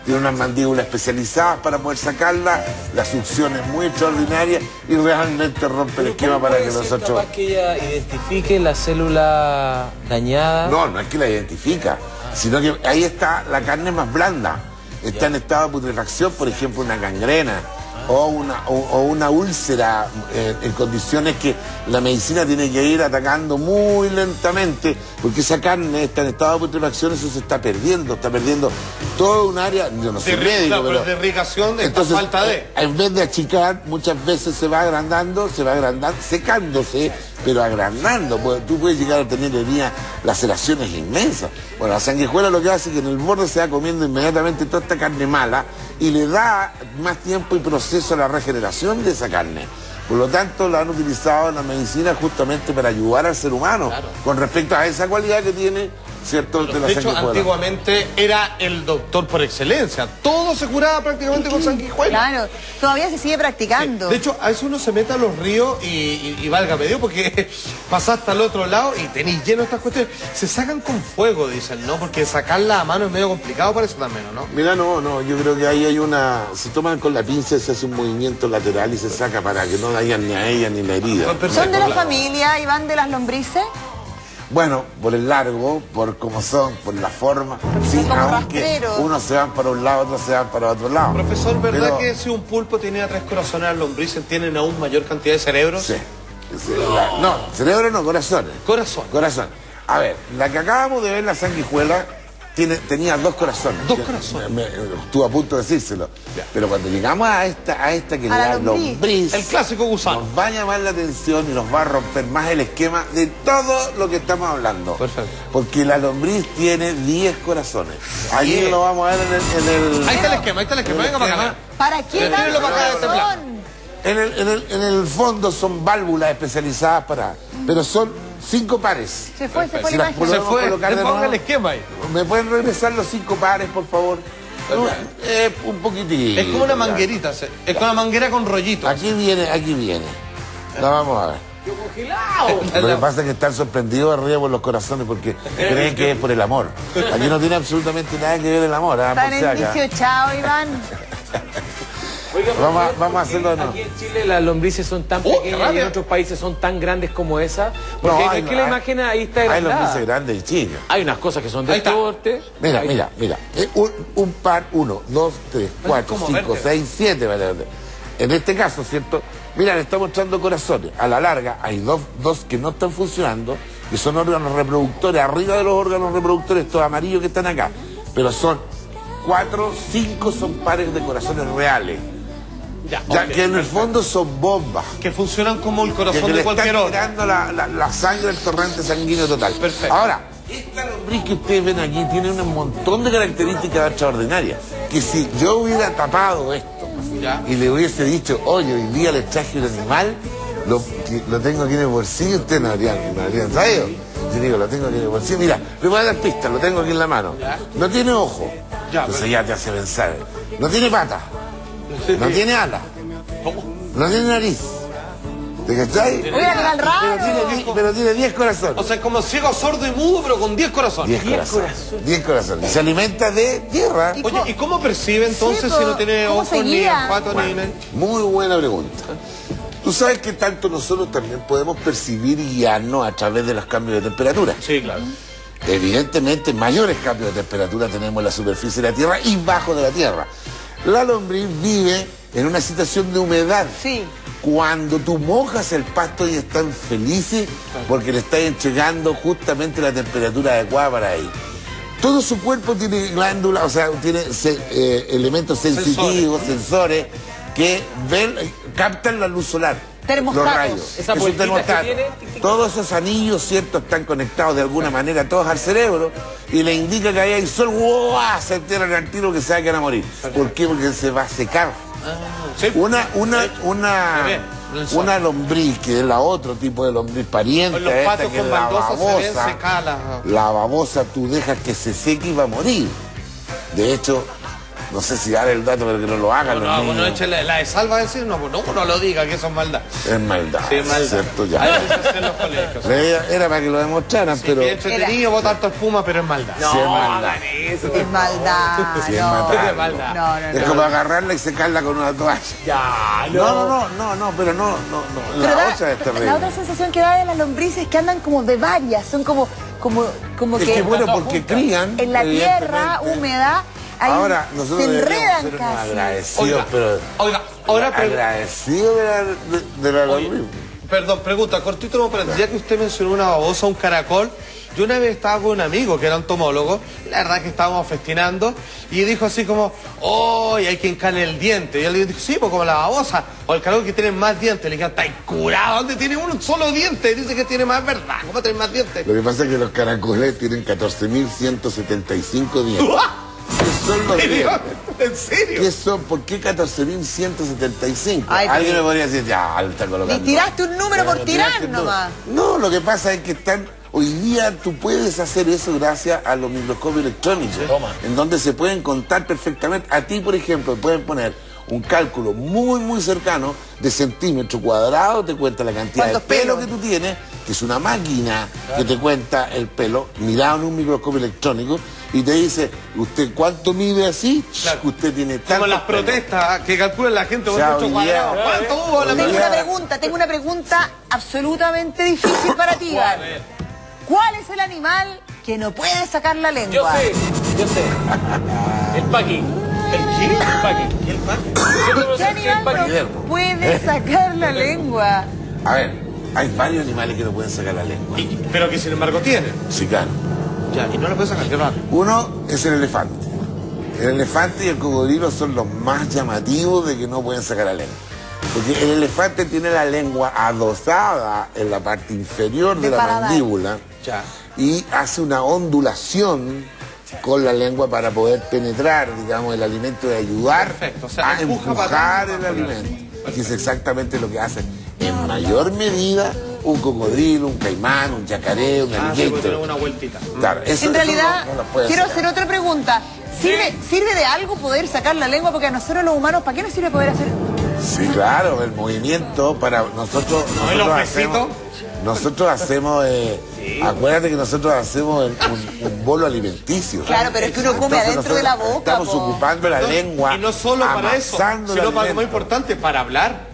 [SPEAKER 1] tiene unas mandíbulas especializadas para poder sacarla, la succión es muy extraordinaria y realmente rompe el esquema para que nosotros...
[SPEAKER 4] capaz que ella identifique la célula dañada?
[SPEAKER 1] No, no es que la identifica, sino que ahí está la carne más blanda. Está en estado de putrefacción, por ejemplo, una gangrena o una, o, o una úlcera eh, en condiciones que la medicina tiene que ir atacando muy lentamente, porque esa carne está en estado de putrefacción, eso se está perdiendo, está perdiendo todo un área, yo no soy
[SPEAKER 2] De,
[SPEAKER 1] médico,
[SPEAKER 2] pero
[SPEAKER 1] pero...
[SPEAKER 2] de irrigación, de
[SPEAKER 1] Entonces,
[SPEAKER 2] falta de.
[SPEAKER 1] eh, en vez de achicar, muchas veces se va agrandando, se va agrandando, secándose, pero agrandando. Pues, tú puedes llegar a tener heridas, laceraciones inmensas. Bueno, la sanguijuela lo que hace es que en el borde se va comiendo inmediatamente toda esta carne mala y le da más tiempo y proceso a la regeneración de esa carne. Por lo tanto, la han utilizado en la medicina justamente para ayudar al ser humano con respecto a esa cualidad que tiene, ¿cierto?, de la
[SPEAKER 2] De hecho,
[SPEAKER 1] sanguijuela.
[SPEAKER 2] antiguamente era el doctor por excelencia. Todo se curaba prácticamente con sanguijuela.
[SPEAKER 3] Claro, todavía se sigue practicando.
[SPEAKER 2] De hecho, a veces uno se mete a los ríos y, y, y válgame Dios, porque [LAUGHS] pasaste al otro lado y tenéis lleno estas cuestiones. Se sacan con fuego, dicen, ¿no? Porque sacarla a mano es medio complicado, parece también, ¿no?
[SPEAKER 1] Mira, no, no, yo creo que ahí hay una... Se toman con la pinza, se hace un movimiento lateral y se saca para que no dañan ni a ella ni la herida.
[SPEAKER 3] ¿Son de la familia, Iván, de las lombrices?
[SPEAKER 1] Bueno, por el largo, por cómo son, por la forma. Sí, aunque unos se van para un lado, otros se van para otro lado.
[SPEAKER 2] Profesor, ¿verdad
[SPEAKER 1] Pero-
[SPEAKER 2] que si un pulpo tenía tres corazones, las lombrices tienen aún mayor cantidad de cerebros?
[SPEAKER 1] Sí. No, cerebro no, corazón.
[SPEAKER 2] Corazón.
[SPEAKER 1] Corazón. A ver, la que acabamos de ver, la sanguijuela, tiene, tenía dos corazones.
[SPEAKER 2] Dos corazones.
[SPEAKER 1] me- me- estuve a punto de decírselo. Pero cuando llegamos a esta, a esta que
[SPEAKER 3] A
[SPEAKER 1] le
[SPEAKER 3] la
[SPEAKER 1] da
[SPEAKER 3] lombriz.
[SPEAKER 1] lombriz,
[SPEAKER 2] El clásico gusano.
[SPEAKER 1] nos va a llamar la atención y nos va a romper más el esquema de todo lo que estamos hablando.
[SPEAKER 2] Perfecto.
[SPEAKER 1] Porque la lombriz tiene 10 corazones. Allí lo vamos a ver en el... en el-
[SPEAKER 2] Ahí está el esquema, ahí está el esquema. Venga para acá.
[SPEAKER 3] ¿Para
[SPEAKER 2] de este
[SPEAKER 3] razón?
[SPEAKER 1] En el, en el- en el fondo son válvulas especializadas para... Pero son cinco pares.
[SPEAKER 3] Se fue, se fue
[SPEAKER 1] Si
[SPEAKER 3] la imagen.
[SPEAKER 2] Se fue. Le ponga el esquema ahí.
[SPEAKER 1] ¿Me pueden regresar los cinco pares, por favor? No, eh, un poquitito.
[SPEAKER 2] Es como una manguerita. se- Es como una manguera con rollitos.
[SPEAKER 1] Aquí viene, aquí viene. La vamos a ver.
[SPEAKER 4] ¡Congelado!
[SPEAKER 1] Lo que pasa es que están sorprendidos arriba por los corazones porque creen que es por el amor. Aquí no tiene absolutamente nada que ver el amor. ¿ah?
[SPEAKER 3] Están en
[SPEAKER 1] acá.
[SPEAKER 3] 18, Iván. [LAUGHS]
[SPEAKER 4] Oiga,
[SPEAKER 1] Vamos a-
[SPEAKER 4] ¿por qué-
[SPEAKER 1] vamos nuevo.
[SPEAKER 4] Aquí en Chile las lombrices son tan
[SPEAKER 2] Oh,
[SPEAKER 4] pequeñas y en otros países son tan grandes como esa. Porque
[SPEAKER 1] No, hay-
[SPEAKER 4] es que la
[SPEAKER 1] hay-
[SPEAKER 4] imagen ahí está
[SPEAKER 1] Hay lombrices grandes y chicas.
[SPEAKER 4] Hay unas cosas que son de corte.
[SPEAKER 1] Mira,
[SPEAKER 4] Ahí
[SPEAKER 1] mira, mira. Eh, Un, un par, uno, dos, tres, cuatro, cinco, seis, siete. En este caso, ¿cierto? Mira, le está mostrando corazones. A la larga hay dos, dos que no están funcionando, que son órganos reproductores. Arriba de los órganos reproductores, estos amarillos que están acá. Pero son cuatro, cinco son pares de corazones reales.
[SPEAKER 2] Ya,
[SPEAKER 1] que en el fondo son bombas.
[SPEAKER 2] Que funcionan como el
[SPEAKER 1] Que,
[SPEAKER 2] corazón
[SPEAKER 1] que
[SPEAKER 2] de
[SPEAKER 1] le
[SPEAKER 2] cualquier
[SPEAKER 1] están tirando la, la- la sangre del torrente sanguíneo total.
[SPEAKER 2] Perfecto.
[SPEAKER 1] Ahora, esta lombriz que ustedes ven aquí tiene un montón de características extraordinarias. Que si yo hubiera tapado esto
[SPEAKER 2] Ya.
[SPEAKER 1] y le hubiese dicho, oye, hoy día le traje un animal, lo, que- lo tengo aquí en el bolsillo, ustedes no habrían, no habrían sabido. Yo digo, lo tengo aquí en el bolsillo. Mira, le voy a dar pistas, lo tengo aquí en la mano. No tiene ojo.
[SPEAKER 2] Ya,
[SPEAKER 1] Entonces
[SPEAKER 2] pero-
[SPEAKER 1] ya te hace pensar. No tiene pata. No tiene ala. No tiene nariz. ¿Te cachai? Pero tiene, die- pero tiene 10 corazones.
[SPEAKER 2] O sea, como ciego, sordo y mudo, pero con 10 corazones.
[SPEAKER 1] 10 corazones. 10 corazones. Y se alimenta de tierra.
[SPEAKER 3] ¿Y
[SPEAKER 2] Oye, ¿y cómo percibe entonces
[SPEAKER 3] Sí,
[SPEAKER 2] si no tiene
[SPEAKER 3] ¿cómo
[SPEAKER 2] ojos, ni olfato, ni
[SPEAKER 1] Bueno,
[SPEAKER 2] nada?
[SPEAKER 1] muy buena pregunta. Tú sabes que tanto nosotros también podemos percibir y guiarnos a través de los cambios de temperatura.
[SPEAKER 2] Sí, claro.
[SPEAKER 1] Evidentemente, mayores cambios de temperatura tenemos en la superficie de la Tierra y bajo de la Tierra. La lombriz vive en una situación de humedad.
[SPEAKER 3] Sí.
[SPEAKER 1] Cuando tú mojas el pasto y están felices porque le estás entregando justamente la temperatura adecuada para ellos. Todo su cuerpo tiene glándulas, o sea, tiene eh, elementos sensitivos, sensores, que ven, captan la luz solar.
[SPEAKER 3] Termostatos.
[SPEAKER 1] Los rayos.
[SPEAKER 4] Esa
[SPEAKER 1] Es un
[SPEAKER 4] vueltita que
[SPEAKER 1] termostato.
[SPEAKER 4] tiene, tic, tic,
[SPEAKER 1] Todos esos anillos, ¿cierto?, están conectados de alguna manera todos al cerebro y le indica que ahí hay sol, ¡guau! se enteran al tiro que se van a morir. ¿Por qué? Porque se va a secar.
[SPEAKER 2] Sí.
[SPEAKER 1] Una, una,
[SPEAKER 2] Se
[SPEAKER 1] una,
[SPEAKER 2] el
[SPEAKER 1] una lombriz, que es la otro tipo de lombriz pariente,
[SPEAKER 2] Los
[SPEAKER 1] a esta
[SPEAKER 2] patos
[SPEAKER 1] que
[SPEAKER 2] con
[SPEAKER 1] es la
[SPEAKER 2] se
[SPEAKER 1] babosa.
[SPEAKER 2] secadas.
[SPEAKER 1] La babosa tú dejas que se seque y va a morir. De hecho, no sé si dar el dato, pero que no lo hagan
[SPEAKER 2] No, no, bueno, échale la de salva a decir, no, pues no, no lo diga, que eso es maldad.
[SPEAKER 1] Es maldad.
[SPEAKER 2] Sí, es maldad.
[SPEAKER 1] ¿cierto? Ya.
[SPEAKER 2] En los colegios.
[SPEAKER 1] Era, era para que lo demostraran, pero...
[SPEAKER 2] Que entretenido, botar tu espuma, pero es maldad.
[SPEAKER 1] Sí, es maldad.
[SPEAKER 3] Es maldad.
[SPEAKER 1] Sí, es
[SPEAKER 3] no.
[SPEAKER 1] matarlo.
[SPEAKER 4] Es maldad.
[SPEAKER 3] No, no,
[SPEAKER 1] Es
[SPEAKER 3] no.
[SPEAKER 1] como agarrarla y secarla con una toalla.
[SPEAKER 4] Ya,
[SPEAKER 1] No, no, no, no, no, pero no, no, no.
[SPEAKER 3] Pero
[SPEAKER 1] La
[SPEAKER 3] da-
[SPEAKER 1] otra es terrible.
[SPEAKER 3] la otra sensación que da de las lombrices es que andan como de varias, son como, como, como
[SPEAKER 1] Es
[SPEAKER 3] que
[SPEAKER 1] que bueno, porque crían.
[SPEAKER 3] en la tierra
[SPEAKER 1] evidentemente.
[SPEAKER 3] Ahí
[SPEAKER 1] Ahora, nosotros
[SPEAKER 3] se enredan
[SPEAKER 1] ser unos
[SPEAKER 3] casi.
[SPEAKER 1] agradecidos, pero...
[SPEAKER 2] oiga, ahora
[SPEAKER 1] agradecidos de la, de, de la
[SPEAKER 2] Oye. Perdón, pregunta, cortito no, pero ya que usted mencionó una babosa, un caracol, yo una vez estaba con un amigo que era entomólogo, la verdad que estábamos festinando, y dijo así como, oh, hay que hincarle el diente. Y él le dijo, sí, pues como la babosa, o el caracol que tiene más dientes. Le dije, está curado, ¿dónde tiene uno un solo diente? Dice que tiene más verdad, ¿cómo tiene más dientes?
[SPEAKER 1] Lo que pasa es que los caracoles tienen 14.175 dientes. [LAUGHS] ¿Qué son los?
[SPEAKER 2] ¿En serio?
[SPEAKER 1] ¿Qué son? ¿Por qué 14.175?
[SPEAKER 3] Ay,
[SPEAKER 1] Alguien me podría decir, ya, está colocando.
[SPEAKER 3] Y tiraste un número por tirar nomás.
[SPEAKER 1] No, lo que pasa es que están. Hoy día tú puedes hacer eso gracias a los microscopios electrónicos, en donde se pueden contar perfectamente. A ti, por ejemplo, pueden poner un cálculo muy, muy cercano de centímetro cuadrado, te cuenta la cantidad de
[SPEAKER 3] ¿Cuántos
[SPEAKER 1] pelo
[SPEAKER 3] pelos?
[SPEAKER 1] que tú tienes, que es una máquina que te cuenta el pelo, mirado en un microscopio electrónico, y te dice, ¿usted cuánto mide así?
[SPEAKER 2] Claro.
[SPEAKER 1] Usted tiene tanto.
[SPEAKER 2] Como las protestas que calculan la gente por cuadrado. ¿Cuánto hubo a la
[SPEAKER 3] Tengo una pregunta, tengo una pregunta absolutamente difícil para ti, Iván. ¿Cuál es el animal que no puede sacar la
[SPEAKER 4] Yo
[SPEAKER 3] lengua?
[SPEAKER 4] sé, yo sé. El paqui.
[SPEAKER 2] ¿El qué?
[SPEAKER 4] El paqui.
[SPEAKER 2] ¿El
[SPEAKER 4] me
[SPEAKER 3] ¿Qué animal
[SPEAKER 4] paqui.
[SPEAKER 3] no puede sacar la lengua?
[SPEAKER 1] A ver, hay varios animales que no pueden sacar la lengua.
[SPEAKER 2] Y- Pero que sin embargo tiene.
[SPEAKER 1] Sí, claro.
[SPEAKER 2] Ya, y no lo puedes sacar, qué raro.
[SPEAKER 1] Uno es el elefante. El elefante y el cocodrilo son los más llamativos de que no pueden sacar la lengua. Porque el elefante tiene la lengua adosada en la parte inferior de,
[SPEAKER 3] De
[SPEAKER 1] la
[SPEAKER 3] paladar.
[SPEAKER 1] mandíbula
[SPEAKER 2] Ya.
[SPEAKER 1] y hace una ondulación con la lengua para poder penetrar, digamos, el alimento y ayudar
[SPEAKER 2] Perfecto, o sea,
[SPEAKER 1] a
[SPEAKER 2] empuja
[SPEAKER 1] empujar el alimento. Que es exactamente lo que hace en mayor medida un cocodrilo, un caimán, un yacaré, un
[SPEAKER 2] Ah, sí,
[SPEAKER 1] alligator.
[SPEAKER 2] una vueltita.
[SPEAKER 1] Claro, eso-
[SPEAKER 3] En realidad,
[SPEAKER 1] no- no
[SPEAKER 3] quiero
[SPEAKER 1] sacar.
[SPEAKER 3] hacer otra pregunta. ¿Sirve, ¿Sirve de algo poder sacar la lengua? Porque a nosotros los humanos, ¿para qué nos sirve poder hacer?
[SPEAKER 1] Sí, claro, el movimiento para nosotros.
[SPEAKER 2] No, los
[SPEAKER 1] nosotros
[SPEAKER 2] besitos.
[SPEAKER 1] hacemos, nosotros hacemos, eh, acuérdate que nosotros hacemos el- un, un bolo alimenticio.
[SPEAKER 3] Claro, pero es que uno come
[SPEAKER 1] Entonces
[SPEAKER 3] adentro de la boca,
[SPEAKER 1] Estamos
[SPEAKER 3] po.
[SPEAKER 1] ocupando la lengua.
[SPEAKER 2] Y no solo para eso, sino para algo muy importante, para hablar.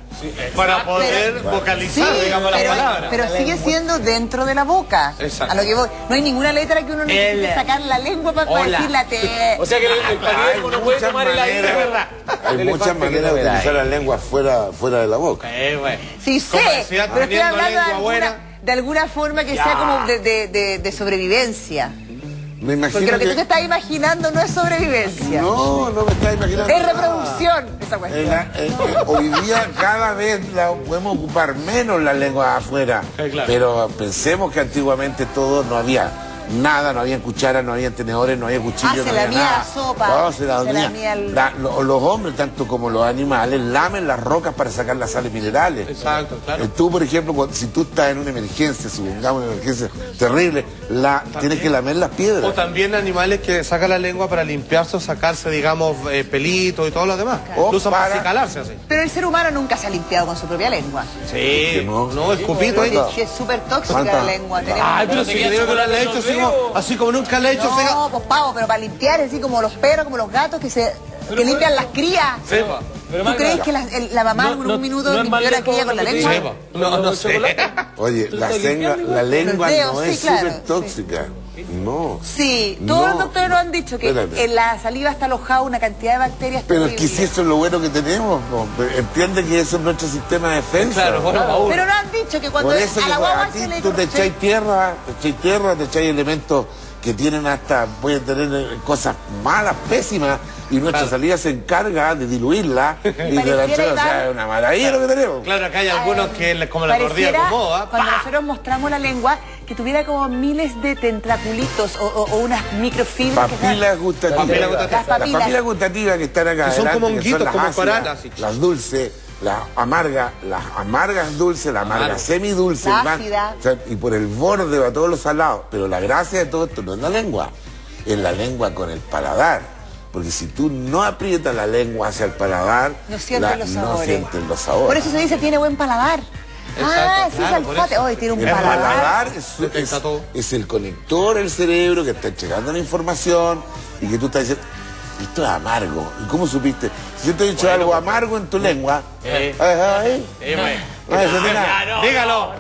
[SPEAKER 2] Para poder
[SPEAKER 3] Pero-
[SPEAKER 2] vocalizar,
[SPEAKER 3] Sí,
[SPEAKER 2] digamos, las
[SPEAKER 3] pero,
[SPEAKER 2] palabras.
[SPEAKER 3] pero sigue siendo dentro de la boca.
[SPEAKER 2] Exacto.
[SPEAKER 3] A lo que voy. No hay ninguna letra que uno necesite
[SPEAKER 2] El-
[SPEAKER 3] sacar la lengua para,
[SPEAKER 2] Hola.
[SPEAKER 3] decir la T.
[SPEAKER 4] O sea que el, el paquete no puede
[SPEAKER 1] muchas
[SPEAKER 4] tomar el aire,
[SPEAKER 1] maneras.
[SPEAKER 4] ¿verdad?
[SPEAKER 1] Hay muchas maneras de utilizar la lengua fuera, fuera de la boca.
[SPEAKER 2] Eh.
[SPEAKER 3] Sí, sé, pero estoy hablando de alguna, de alguna forma que
[SPEAKER 2] Ya.
[SPEAKER 3] sea como de, de- de- de sobrevivencia.
[SPEAKER 1] Me imagino
[SPEAKER 3] Porque lo que tú te estás imaginando no es sobrevivencia.
[SPEAKER 1] No, no me estás imaginando.
[SPEAKER 3] Es
[SPEAKER 1] nada.
[SPEAKER 3] reproducción esa
[SPEAKER 1] En
[SPEAKER 3] cuestión.
[SPEAKER 1] la- en- en- hoy día cada vez la podemos ocupar menos la lengua afuera.
[SPEAKER 2] Claro.
[SPEAKER 1] Pero pensemos que antiguamente todo no había nada, no había cucharas, no había tenedores, no había cuchillos.
[SPEAKER 3] Ah, se
[SPEAKER 1] no
[SPEAKER 3] la
[SPEAKER 1] había nada.
[SPEAKER 3] la sopa,
[SPEAKER 1] No, se la
[SPEAKER 3] se la el-
[SPEAKER 1] La- lo- los hombres, tanto como los animales, lamen las rocas para sacar las sales minerales.
[SPEAKER 2] Exacto, claro.
[SPEAKER 1] Eh, Tú, por ejemplo, cuando- si tú estás en una emergencia, supongamos una emergencia terrible, la, tienes que lamer las piedras.
[SPEAKER 2] O también animales que sacan la lengua para limpiarse o sacarse, digamos, eh, pelitos y todo lo demás.
[SPEAKER 1] O
[SPEAKER 2] Lo usan para
[SPEAKER 1] para-
[SPEAKER 2] acicalarse así.
[SPEAKER 3] Pero el ser humano nunca se ha limpiado con su propia lengua.
[SPEAKER 2] Sí,
[SPEAKER 1] no?
[SPEAKER 2] no, el cupito ahí.
[SPEAKER 3] Sí, es súper tóxica la lengua.
[SPEAKER 2] Ay, pero si yo digo que hecho así como, así como nunca le he hecho.
[SPEAKER 3] No, pues pavo, pero para limpiar, así como los perros, como los gatos que se que limpian las crías.
[SPEAKER 2] Sí, pa.
[SPEAKER 4] Pero
[SPEAKER 3] ¿Tú crees que la, el- la mamá
[SPEAKER 4] no-
[SPEAKER 3] en
[SPEAKER 4] no-
[SPEAKER 3] un minuto
[SPEAKER 4] no es más
[SPEAKER 3] limpió la cría con la lengua?
[SPEAKER 4] te
[SPEAKER 2] Sí,
[SPEAKER 4] digo.
[SPEAKER 2] pa. No, no sé.
[SPEAKER 1] Oye,
[SPEAKER 4] ¿Tú
[SPEAKER 1] la, senga- la lengua no
[SPEAKER 3] sí,
[SPEAKER 1] es
[SPEAKER 3] claro,
[SPEAKER 1] súper
[SPEAKER 3] sí.
[SPEAKER 1] No.
[SPEAKER 3] Sí, todos
[SPEAKER 1] No,
[SPEAKER 3] los doctores nos han dicho que
[SPEAKER 1] espérate.
[SPEAKER 3] en la saliva está alojada una cantidad de bacterias
[SPEAKER 1] Pero es que si eso es lo bueno que tenemos, po. Entiende que eso es nuestro sistema de defensa.
[SPEAKER 2] Claro, bueno, uno.
[SPEAKER 3] Pero nos han dicho que cuando
[SPEAKER 1] Por eso
[SPEAKER 3] a
[SPEAKER 1] que
[SPEAKER 3] la guagua
[SPEAKER 1] a
[SPEAKER 3] se
[SPEAKER 1] ti
[SPEAKER 3] le
[SPEAKER 1] tú te echáis tierra, te echáis tierra, te echáis elementos que tienen hasta, pueden tener eh, cosas malas, pésimas, y nuestra
[SPEAKER 2] Claro.
[SPEAKER 1] salida se encarga de diluirla [LAUGHS] y de
[SPEAKER 3] Pareciera
[SPEAKER 1] la o sea, es una maravilla lo que tenemos.
[SPEAKER 2] Claro, acá hay algunos que, le- como la mordida
[SPEAKER 3] Pareciera,
[SPEAKER 2] acomoda.
[SPEAKER 3] Cuando nosotros mostramos la lengua, que tuviera como miles de tentraculitos o, o- o unas microfibras. que
[SPEAKER 1] Papilas gustativas.
[SPEAKER 2] Papilas gustativas.
[SPEAKER 3] Las papilas.
[SPEAKER 1] Las papilas gustativas que están acá
[SPEAKER 2] Que son como
[SPEAKER 1] adelante,
[SPEAKER 2] honguitos, como
[SPEAKER 1] ácidas,
[SPEAKER 2] coral, así.
[SPEAKER 1] Las dulces, las amargas, las amargas dulces, las amargas
[SPEAKER 2] Amargas.
[SPEAKER 1] semidulces.
[SPEAKER 3] La ácida.
[SPEAKER 1] o sea, y por el borde va todos los salados. Pero la gracia de todo esto no es la lengua, es la lengua con el paladar. Porque si tú no aprietas la lengua hacia el paladar,
[SPEAKER 3] No sienten
[SPEAKER 1] la-
[SPEAKER 3] los
[SPEAKER 1] no
[SPEAKER 3] sabores.
[SPEAKER 1] sienten los sabores.
[SPEAKER 3] Por eso se dice tiene buen paladar. Ah, sí,
[SPEAKER 2] claro,
[SPEAKER 3] es. Hoy tiene un
[SPEAKER 1] El
[SPEAKER 3] paladar.
[SPEAKER 1] paladar es, el conector del cerebro que está entregando la información y que tú estás diciendo, esto es amargo. ¿Y cómo supiste? Si yo te he dicho algo amargo en tu lengua,
[SPEAKER 2] Eh. Eh, Dígalo.